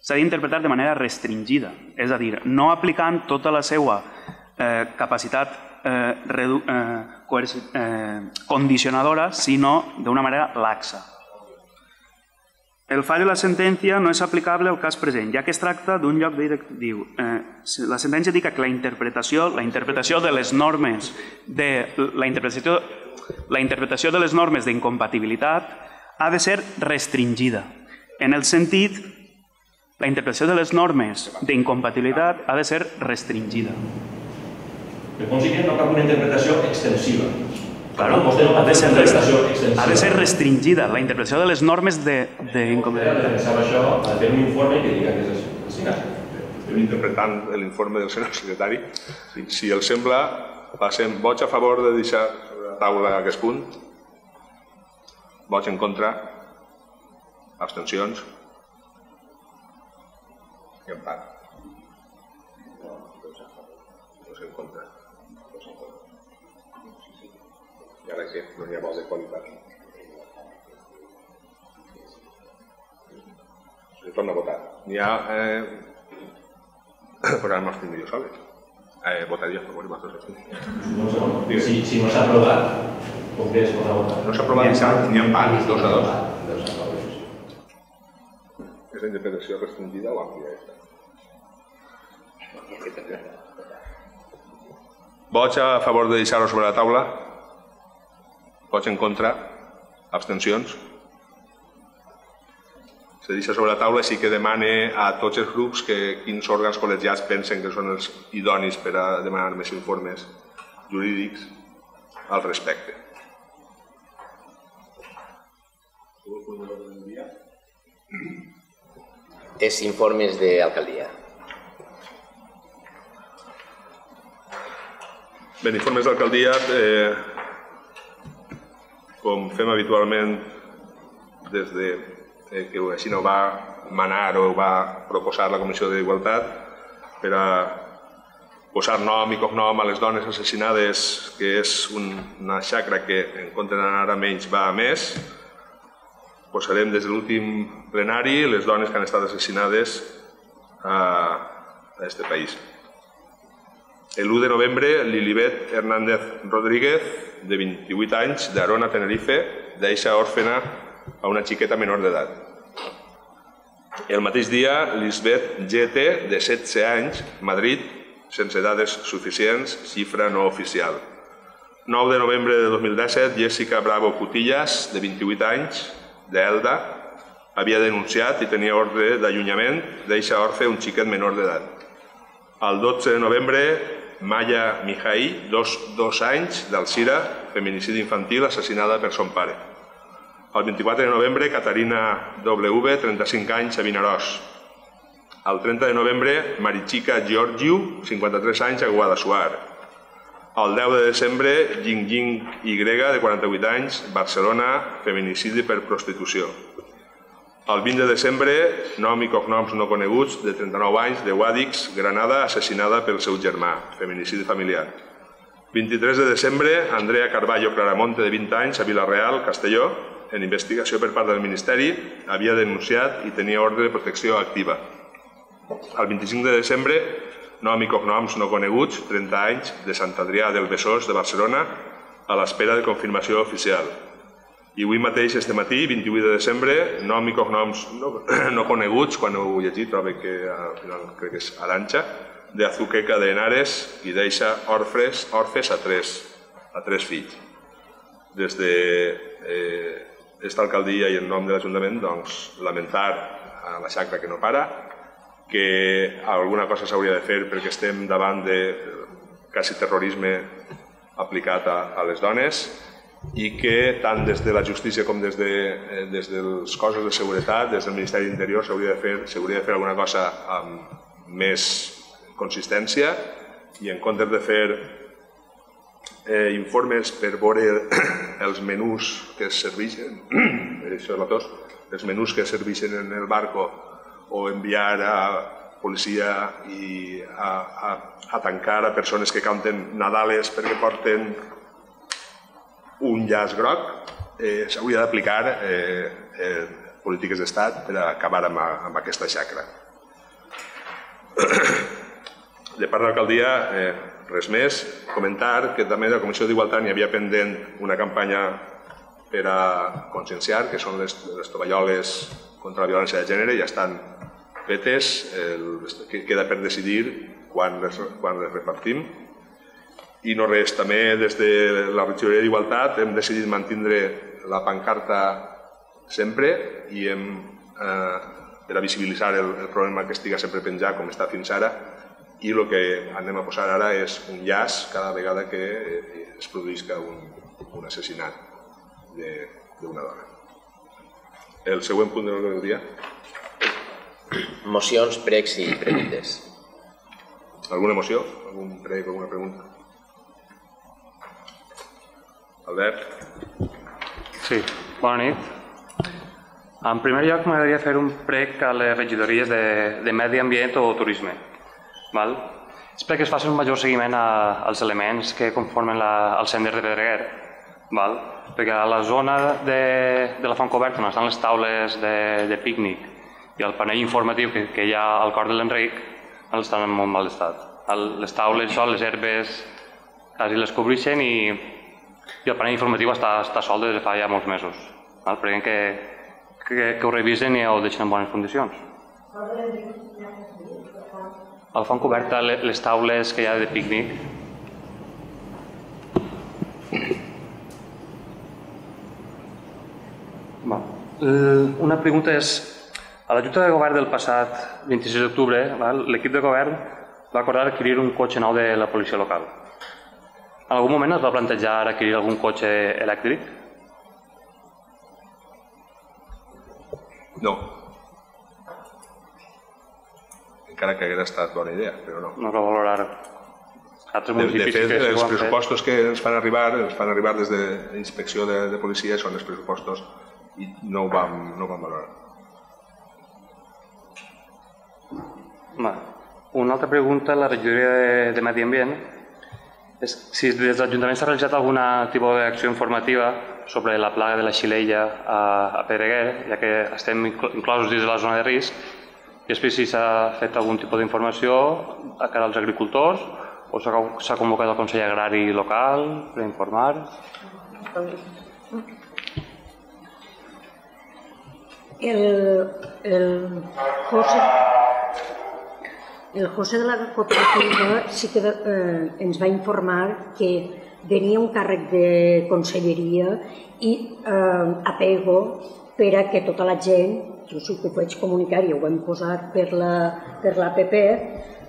s'ha d'interpretar de manera restringida, és a dir, no aplicant tota la seva eh, capacitat eh, redu, eh, eh, condicionadora, sinó d'una manera laxa. El fall de la sentència no és aplicable al cas present, ja que es tracta d'un lloc directiu. Eh, la sentència diu que la interpretació, la interpretació de les normes de la interpretació, la interpretació de les normes d'incompatibilitat ha de ser restringida. En el sentit, la interpretació de les normes d'incompatibilitat ha de ser restringida. El consigue no cap una interpretació extensiva, Claro, ha de, ser ha de ser restringida la interpretació de les normes de, de això, a fer un informe que diga que és així. Estem interpretant l'informe del senyor secretari. Si el sembla, passem vots a favor de deixar la taula aquest punt, vots en contra, abstencions i empat. Dos en contra. i ara que no n'hi ha molt de qualitat. Se torna a votar. N'hi ha... Eh... Però ara m'estim jo soles. Eh, votaria a favor i vosaltres abstenir. Si, si no s'ha aprovat, com que es pot votar? No s'ha aprovat i n'hi ha part, dos a dos. És la interpretació restringida o àmplia, aquesta? Vots a favor de deixar-ho sobre la taula? Vots en contra? Abstencions? Se deixa sobre la taula sí que demane a tots els grups que quins òrgans col·legiats pensen que són els idonis per a demanar més informes jurídics al respecte. És informes d'alcaldia. Bé, informes d'alcaldia eh, com fem habitualment des de eh, que així no va manar o va proposar la Comissió d'Igualtat per a posar nom i cognom a les dones assassinades, que és un, una xacra que en compte d'anar a menys va a més. Posarem des de l'últim plenari les dones que han estat assassinades a, a este país. El 1 de novembre, Lilibet Hernández Rodríguez, de 28 anys, d'Arona, Tenerife, deixa òrfena a una xiqueta menor d'edat. El mateix dia, Lisbeth GT, de 16 anys, Madrid, sense dades suficients, xifra no oficial. 9 de novembre de 2017, Jessica Bravo Cutillas, de 28 anys, d'Elda, havia denunciat i tenia ordre d'allunyament, deixa orfe un xiquet menor d'edat. El 12 de novembre, Maya Mihai, dos, dos anys, d'Alcira, feminicidi infantil, assassinada per son pare. El 24 de novembre, Caterina W, 35 anys, a Vinaròs. El 30 de novembre, Marichica Giorgiu, 53 anys, a Guadassuar. El 10 de desembre, Ying Ying Y, de 48 anys, Barcelona, feminicidi per prostitució. El 20 de desembre, nom i cognoms no coneguts, de 39 anys, de Guadix, Granada, assassinada pel seu germà, feminicidi familiar. 23 de desembre, Andrea Carballo Claramonte, de 20 anys, a Vilareal, Castelló, en investigació per part del Ministeri, havia denunciat i tenia ordre de protecció activa. El 25 de desembre, nom i cognoms no coneguts, 30 anys, de Sant Adrià del Besòs, de Barcelona, a l'espera de confirmació oficial. I avui mateix, este matí, 28 de desembre, nom i cognoms no, no coneguts, quan ho llegit, trobo que al final crec que és Aranxa, de Azuqueca de Henares i deixa orfes, orfes a tres, a tres fills. Des de eh, esta alcaldia i en nom de l'Ajuntament, doncs, lamentar a la xacra que no para que alguna cosa s'hauria de fer perquè estem davant de quasi terrorisme aplicat a, a les dones i que tant des de la justícia com des, de, eh, des dels cossos de seguretat, des del Ministeri d'Interior, s'hauria de, fer, de fer alguna cosa amb més consistència i en comptes de fer eh, informes per veure els menús que es serveixen, això és la tos, els menús que serveixen en el barco o enviar a policia i a, a, a tancar a persones que canten Nadales perquè porten un llaç groc, eh, s'hauria d'aplicar eh, eh, polítiques d'estat per acabar amb, amb aquesta xacra. De part de l'alcaldia, eh, res més. Comentar que també de la Comissió d'Igualtat n'hi havia pendent una campanya per a conscienciar, que són les, les tovalloles contra la violència de gènere, ja estan fetes, el, queda per decidir quan les, quan les repartim. I no res, també des de la regidoria d'Igualtat hem decidit mantindre la pancarta sempre i hem, eh, per a visibilitzar el, el problema que estiga sempre penjat com està fins ara, i el que anem a posar ara és un llaç cada vegada que eh, es produïsca un, un assassinat d'una dona. El següent punt del dia. Mocions, pregs i preguntes. Alguna moció? Algun prec, alguna pregunta? Albert? Sí, bona nit. En primer lloc, m'agradaria fer un prec a les regidories de, de Medi Ambient o Turisme Val? És perquè es faci un major seguiment a, als elements que conformen la, el sender de Pedreguer. Val? Perquè a la zona de, de la font coberta, on estan les taules de, de pícnic i el panell informatiu que, que hi ha al cor de l'Enric, estan en molt mal estat. El, les taules, sol, les herbes, quasi les cobreixen i, i el panell informatiu està, està sol des de fa ja molts mesos. Val? Preguem que, que, que ho revisen i ho deixen en bones condicions. El fan coberta les taules que hi ha de pícnic. Va. Una pregunta és, a la Junta de Govern del passat 26 d'octubre, l'equip de govern va acordar adquirir un cotxe nou de la policia local. En algun moment es va plantejar adquirir algun cotxe elèctric? No, encara que hagués estat bona idea, però no. No va valorar altres municipis de, de fet, que els pressupostos que ens fan arribar, ens fan arribar des de l'inspecció de, de policia són els pressupostos i no ho vam, no ho vam valorar. Va. Una altra pregunta a la regidoria de, de Medi Ambient és si des de l'Ajuntament s'ha realitzat alguna tipus d'acció informativa sobre la plaga de la xilella a, a Pedreguer, ja que estem inclosos dins de la zona de risc i després si s'ha fet algun tipus d'informació a cara als agricultors o s'ha convocat el Consell Agrari local per informar? El, el José, el José de la cooperativa sí que eh, ens va informar que venia un càrrec de conselleria i eh, apego per a que tota la gent jo sí que ho vaig comunicar i ho hem posat per l'APP, per la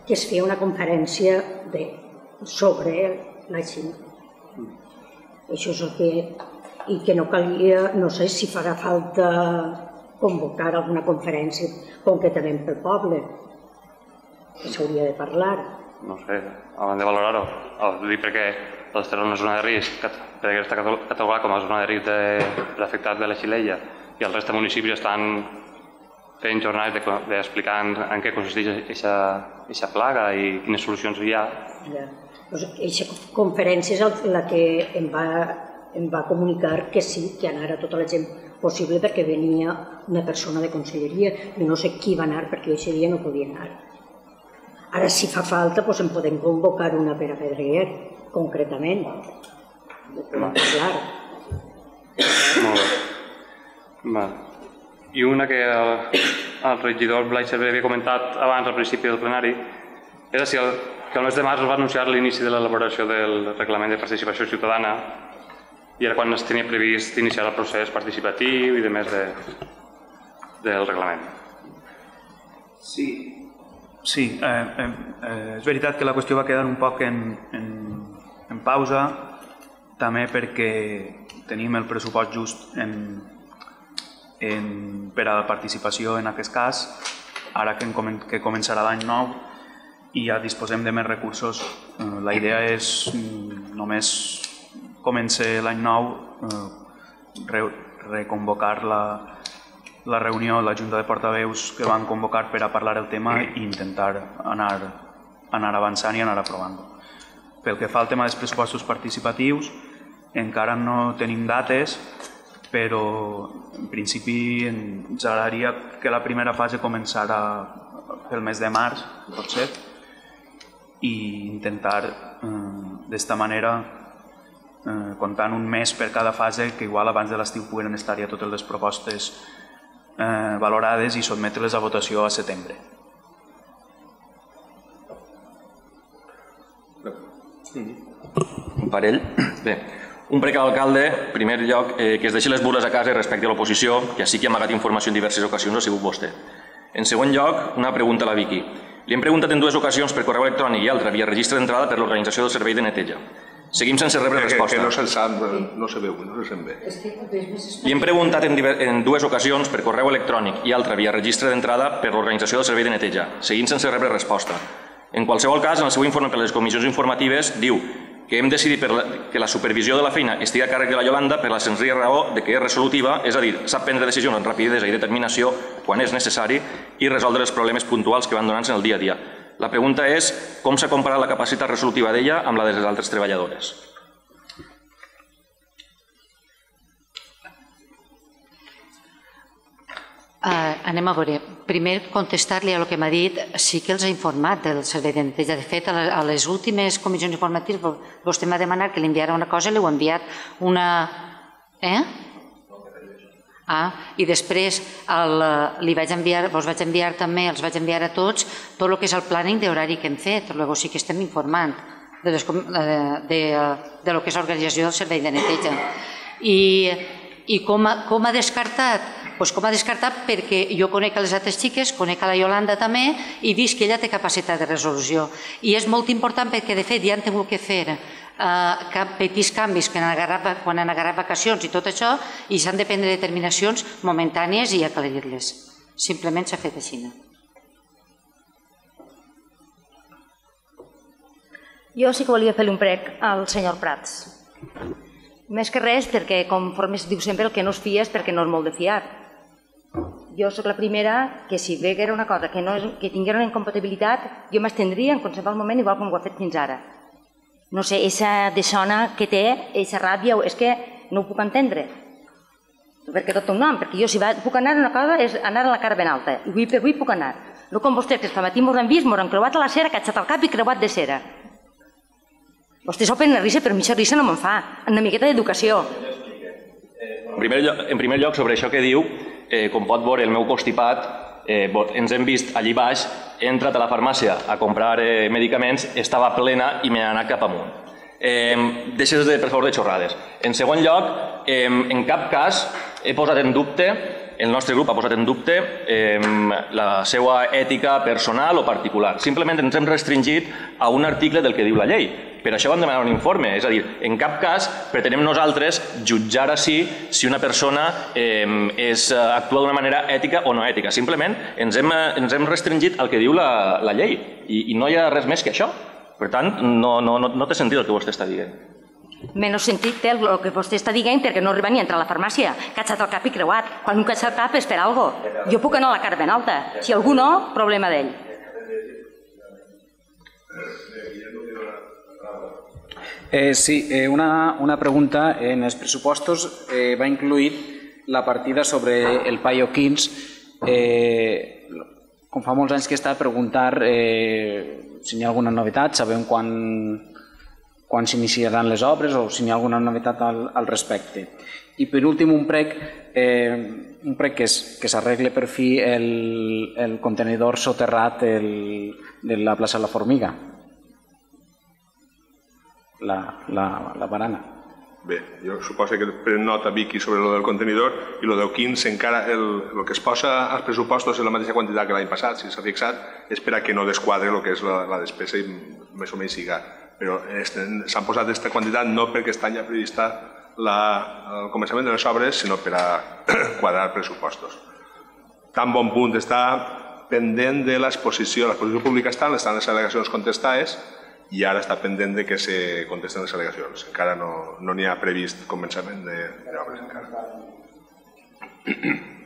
que es feia una conferència de, sobre la Xina. Això és el que... I que no calia, no sé si farà falta convocar alguna conferència concretament pel poble, que s'hauria de parlar. No sé, hauran de valorar-ho. Dic perquè l'Estel és una zona de risc, perquè està catalogat com a zona de risc de, l'afectat de la Xilella i el resta de municipis estan fent jornades d'explicar de, en què consisteix aquesta plaga i quines solucions hi ha. Ja. Pues aquesta conferència és la que em va, em va comunicar que sí, que anara tota la gent possible perquè venia una persona de conselleria i no sé qui va anar perquè aquest dia no podia anar. Ara, si fa falta, doncs en podem convocar una per a Pedreguer, concretament. Podem parlar. Molt bé. I una que el, el regidor Blai Cerver havia comentat abans al principi del plenari era si el, que el mes de març es va anunciar l'inici de l'elaboració del reglament de participació ciutadana i era quan es tenia previst iniciar el procés participatiu i de més de, del reglament. Sí, sí, eh, eh, eh, és veritat que la qüestió va quedar un poc en, en, en pausa, també perquè tenim el pressupost just en, en, per a la participació en aquest cas, ara que, en, que començarà l'any nou i ja disposem de més recursos. Eh, la idea és mm, només començar l'any nou eh, re, reconvocar la, la reunió, la Junta de Portaveus que van convocar per a parlar el tema i intentar anar, anar avançant i anar aprovant. Pel que fa al tema dels pressupostos participatius, encara no tenim dates, però en principi ens agradaria que la primera fase començara el mes de març, potser, i intentar eh, d'esta manera eh, comptant un mes per cada fase que igual abans de l'estiu puguen estar ja totes les propostes eh, valorades i sotmetre-les a votació a setembre. Un parell. Bé, un prec a l'alcalde, en primer lloc, eh, que es deixi les burles a casa respecte a l'oposició, que així que ha amagat informació en diverses ocasions ha sigut vostè. En segon lloc, una pregunta a la Vicky. Li hem preguntat en dues ocasions per correu electrònic i altra via registre d'entrada per l'organització del servei de neteja. Seguim sense rebre que, resposta. Que no se'l sap, no se veu, no se sent bé. Li hem preguntat en, en dues ocasions per correu electrònic i altra via registre d'entrada per l'organització del servei de neteja, seguint sense rebre resposta. En qualsevol cas, en el seu informe per les comissions informatives diu que hem decidit per la, que la supervisió de la feina estigui a càrrec de la Yolanda per la senzilla raó de que és resolutiva, és a dir, sap prendre decisions amb rapidesa i determinació quan és necessari i resoldre els problemes puntuals que van donant-se en el dia a dia. La pregunta és com s'ha comparat la capacitat resolutiva d'ella amb la de les altres treballadores. Anem a veure. Primer, contestar-li a el que m'ha dit, sí que els ha informat del servei de neteja. De fet, a les últimes comissions informatives vostè m'ha demanat que li enviara una cosa i li heu enviat una... Eh? Ah, I després el, li vaig enviar, vos vaig enviar també, els vaig enviar a tots, tot el que és el planning d'horari que hem fet. Llavors sí que estem informant de, les, de, de, de lo que és l'organització del servei de neteja. I, i com, ha, com ha descartat? Pues com ha descartat perquè jo conec a les altres xiques, conec a la Yolanda també i vist que ella té capacitat de resolució. I és molt important perquè de fet ja han tingut que fer eh, petits canvis quan han, agarrat, quan han agarrat vacacions i tot això i s'han de prendre determinacions momentànies i aclarir-les. Simplement s'ha fet així. Jo sí que volia fer un prec al senyor Prats. Més que res perquè, conforme es diu sempre, el que no es fia és perquè no és molt de fiar. Jo sóc la primera que si ve que era una cosa que, no és, que tinguera una incompatibilitat, jo m'estendria en qualsevol moment igual com ho ha fet fins ara. No sé, esa deshona que té, esa ràbia, és que no ho puc entendre. Perquè tot un nom, perquè jo si va, puc anar una cosa és anar a la cara ben alta. I avui per avui puc anar. No com vostès, que esta matí m'ho han vist, m'ho han creuat a la cera, catxat al cap i creuat de cera. Vostès s'ho prenen risa, però a mi aquesta risa no me'n fa. Una miqueta d'educació. En primer, lloc, en primer lloc, sobre això que diu, eh, com pot veure el meu constipat, eh, ens hem vist allí baix, he entrat a la farmàcia a comprar eh, medicaments, estava plena i m'he anat cap amunt. Eh, deixes de, per favor, de xorrades. En segon lloc, eh, en cap cas he posat en dubte, el nostre grup ha posat en dubte eh, la seva ètica personal o particular. Simplement ens hem restringit a un article del que diu la llei. Per això vam demanar un informe, és a dir, en cap cas pretenem nosaltres jutjar així si una persona eh, és, actua d'una manera ètica o no ètica. Simplement ens hem, ens hem restringit al que diu la, la llei i, i no hi ha res més que això. Per tant, no, no, no, no té sentit el que vostè està dient. Menys sentit té el que vostè està dient perquè no arriba ni a entrar a la farmàcia. Catxat el cap i creuat. Quan un catxa el cap és per algo. Jo puc anar a la cara ben alta. Si algú no, problema d'ell. Eh, sí, eh, una, una pregunta. En els pressupostos eh, va incluir la partida sobre el Paio 15. Eh, com fa molts anys que està, preguntar eh, si hi ha alguna novetat, sabem quan, quan s'iniciaran les obres o si hi ha alguna novetat al, al respecte. I per últim un prec, eh, un prec que, és, que s'arregle per fi el, el contenidor soterrat el, de la plaça La Formiga, la, la, la barana. Bé, jo suposo que pren nota Vicky sobre lo del contenidor i lo del 15 encara el, el que es posa als pressupostos és la mateixa quantitat que l'any passat, si s'ha fixat, és per a que no desquadre el que és la, la despesa i més o menys siga. Però s'han posat aquesta quantitat no perquè està ja prevista la, el començament de les obres, sinó per a quadrar pressupostos. Tan bon punt està pendent de l'exposició, l'exposició pública està, estan les al·legacions contestades, i ara està pendent de que se contesten les al·legacions. Encara no n'hi no ha previst començament d'obres encara.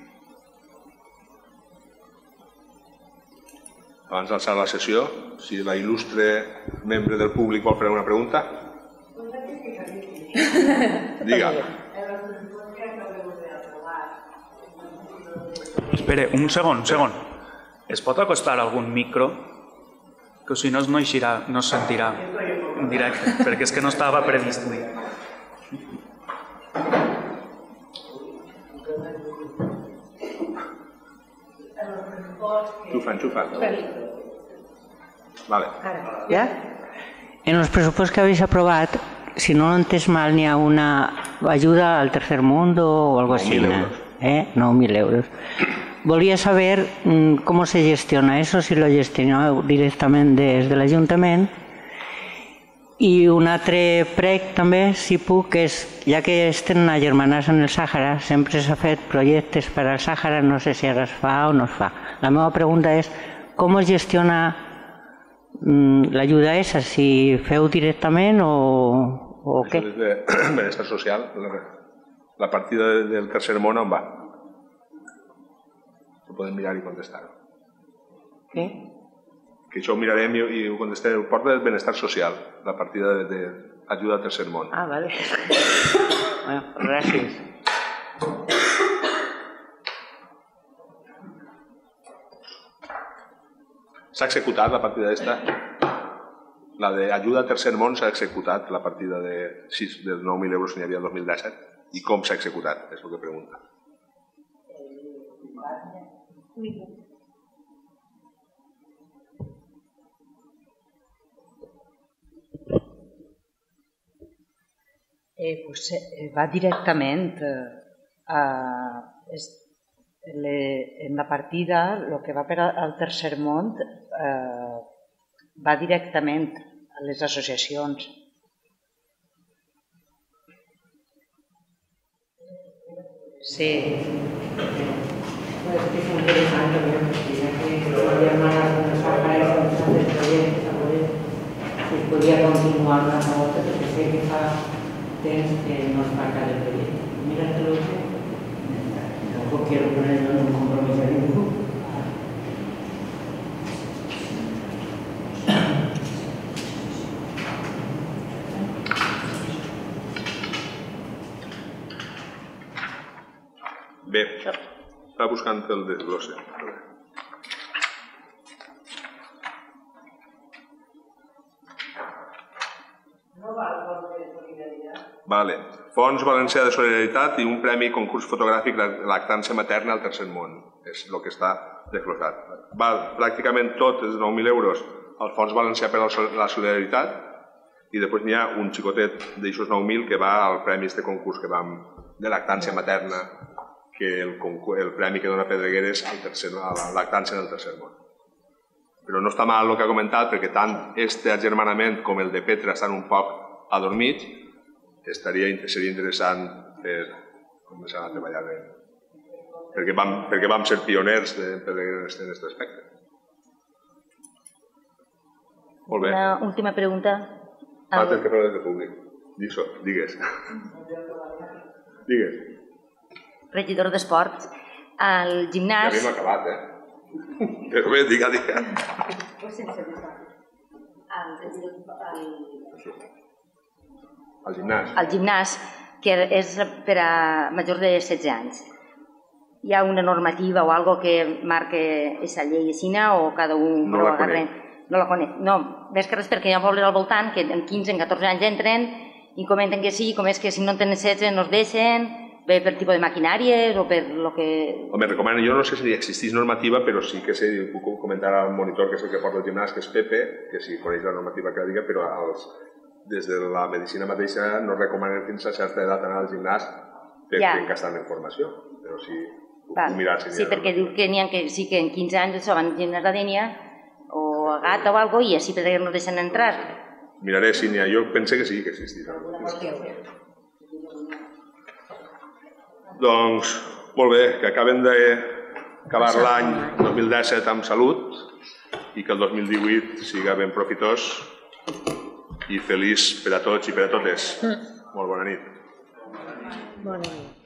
Abans d'alçar la sessió, si la il·lustre membre del públic vol fer una pregunta. Diga. Espera, un segon, un segon. Es pot acostar algun micro que si no no eixirà, no es sentirà en directe, perquè és que no estava previst. Xufant, xufant. Vale. Ja? En els pressupostos que habéis aprovat, si no lo entès mal, n'hi ha una ajuda al tercer mundo o algo así. 9.000 euros. ¿Eh? 9.000 euros. Volia saber mm, cómo se gestiona eso, si lo gestioneu directament des de l'Ajuntament. I un altre prec també, si puc, és, ja que estem agermanats en el Sàhara, sempre s'ha fet projectes per al Sàhara, no sé si ara es fa o no es fa. La meva pregunta és, com es gestiona mm, l'ajuda esa, si feu directament o, o què? Això és de benestar social, la, la partida del tercer món on va? Podem mirar i contestar. Què? Que això ho mirarem i, i ho contestarem. Porta del benestar social, la partida de, de ajuda al tercer món. Ah, vale. bueno, gràcies. S'ha executat la partida d'esta? La d'ajuda al tercer món s'ha executat la partida de 6, de 9.000 euros que n'hi havia el 2017. I com s'ha executat? És el que pregunta. Eh, pues, eh, va directament eh, a, es, le, en la partida, el que va per al tercer món eh, va directament a les associacions. Sí. Pues es interesante, porque ya que podía armar algunos aparejos de proyectos, a ver si podía continuar la nota, porque sé que fa temps que no es fa cada proyecto. Mira que lo que tampoco quiero ponerlo en un compromiso a ningún. Bé, està buscant el desglosse. A veure. Vale. Fons Valencià de Solidaritat i un premi concurs fotogràfic de lactància materna al tercer món. És el que està desglosat. Val, pràcticament tot és 9.000 euros al Fons Valencià per a la Solidaritat i després n'hi ha un xicotet d'aixòs 9.000 que va al premi este concurs que vam de lactància materna que el, el premi que dona Pedregueres al tercer, a la lactància en el tercer món. Però no està mal el que ha comentat perquè tant este agermanament com el de Petra estan un poc adormits estaria, seria interessant per començar a treballar bé. Perquè vam, perquè vam ser pioners de, en aquest aspecte. Molt bé. Una última pregunta. Altres que parles de públic. Digues. Digues. Regidor d'Esports. Al Ja gimnàs... havíem acabat, eh? Però bé, diga, diga. Al regidor- al- Al gimnàs. al gimnàs, que és per a majors de 16 anys. Hi ha una normativa o algo que marque aquesta llei aixina o cada un No la agarrent? No la conec. No, més que res perquè hi ha pobles al voltant que en 15, en 14 anys entren i comenten que sí, com és que si no en tenen 16 no es deixen, bé per tipus de maquinàries o per lo que... Home, recomano, jo no sé si existís normativa, però sí que sé, puc comentar al monitor, que és el que porta el gimnàs, que és Pepe, que si coneix la normativa que la diga, però als, des de la medicina mateixa no recomanen fins a certa edat anar al gimnàs per Ja. gastar en formació. Però sí, Val. puc mirar si Sí, perquè diu que n'hi ha que sí que en 15 anys se van al gimnàs de Dènia o a Gata o algo i així perquè no deixen entrar. Miraré si n'hi ha. Jo pensé que sí que existirà. Doncs, molt bé, que acaben d'acabar l'any 2017 amb salut i que el 2018 siga ben profitós i feliç per a tots i per a totes. Molt bona nit. Bona nit.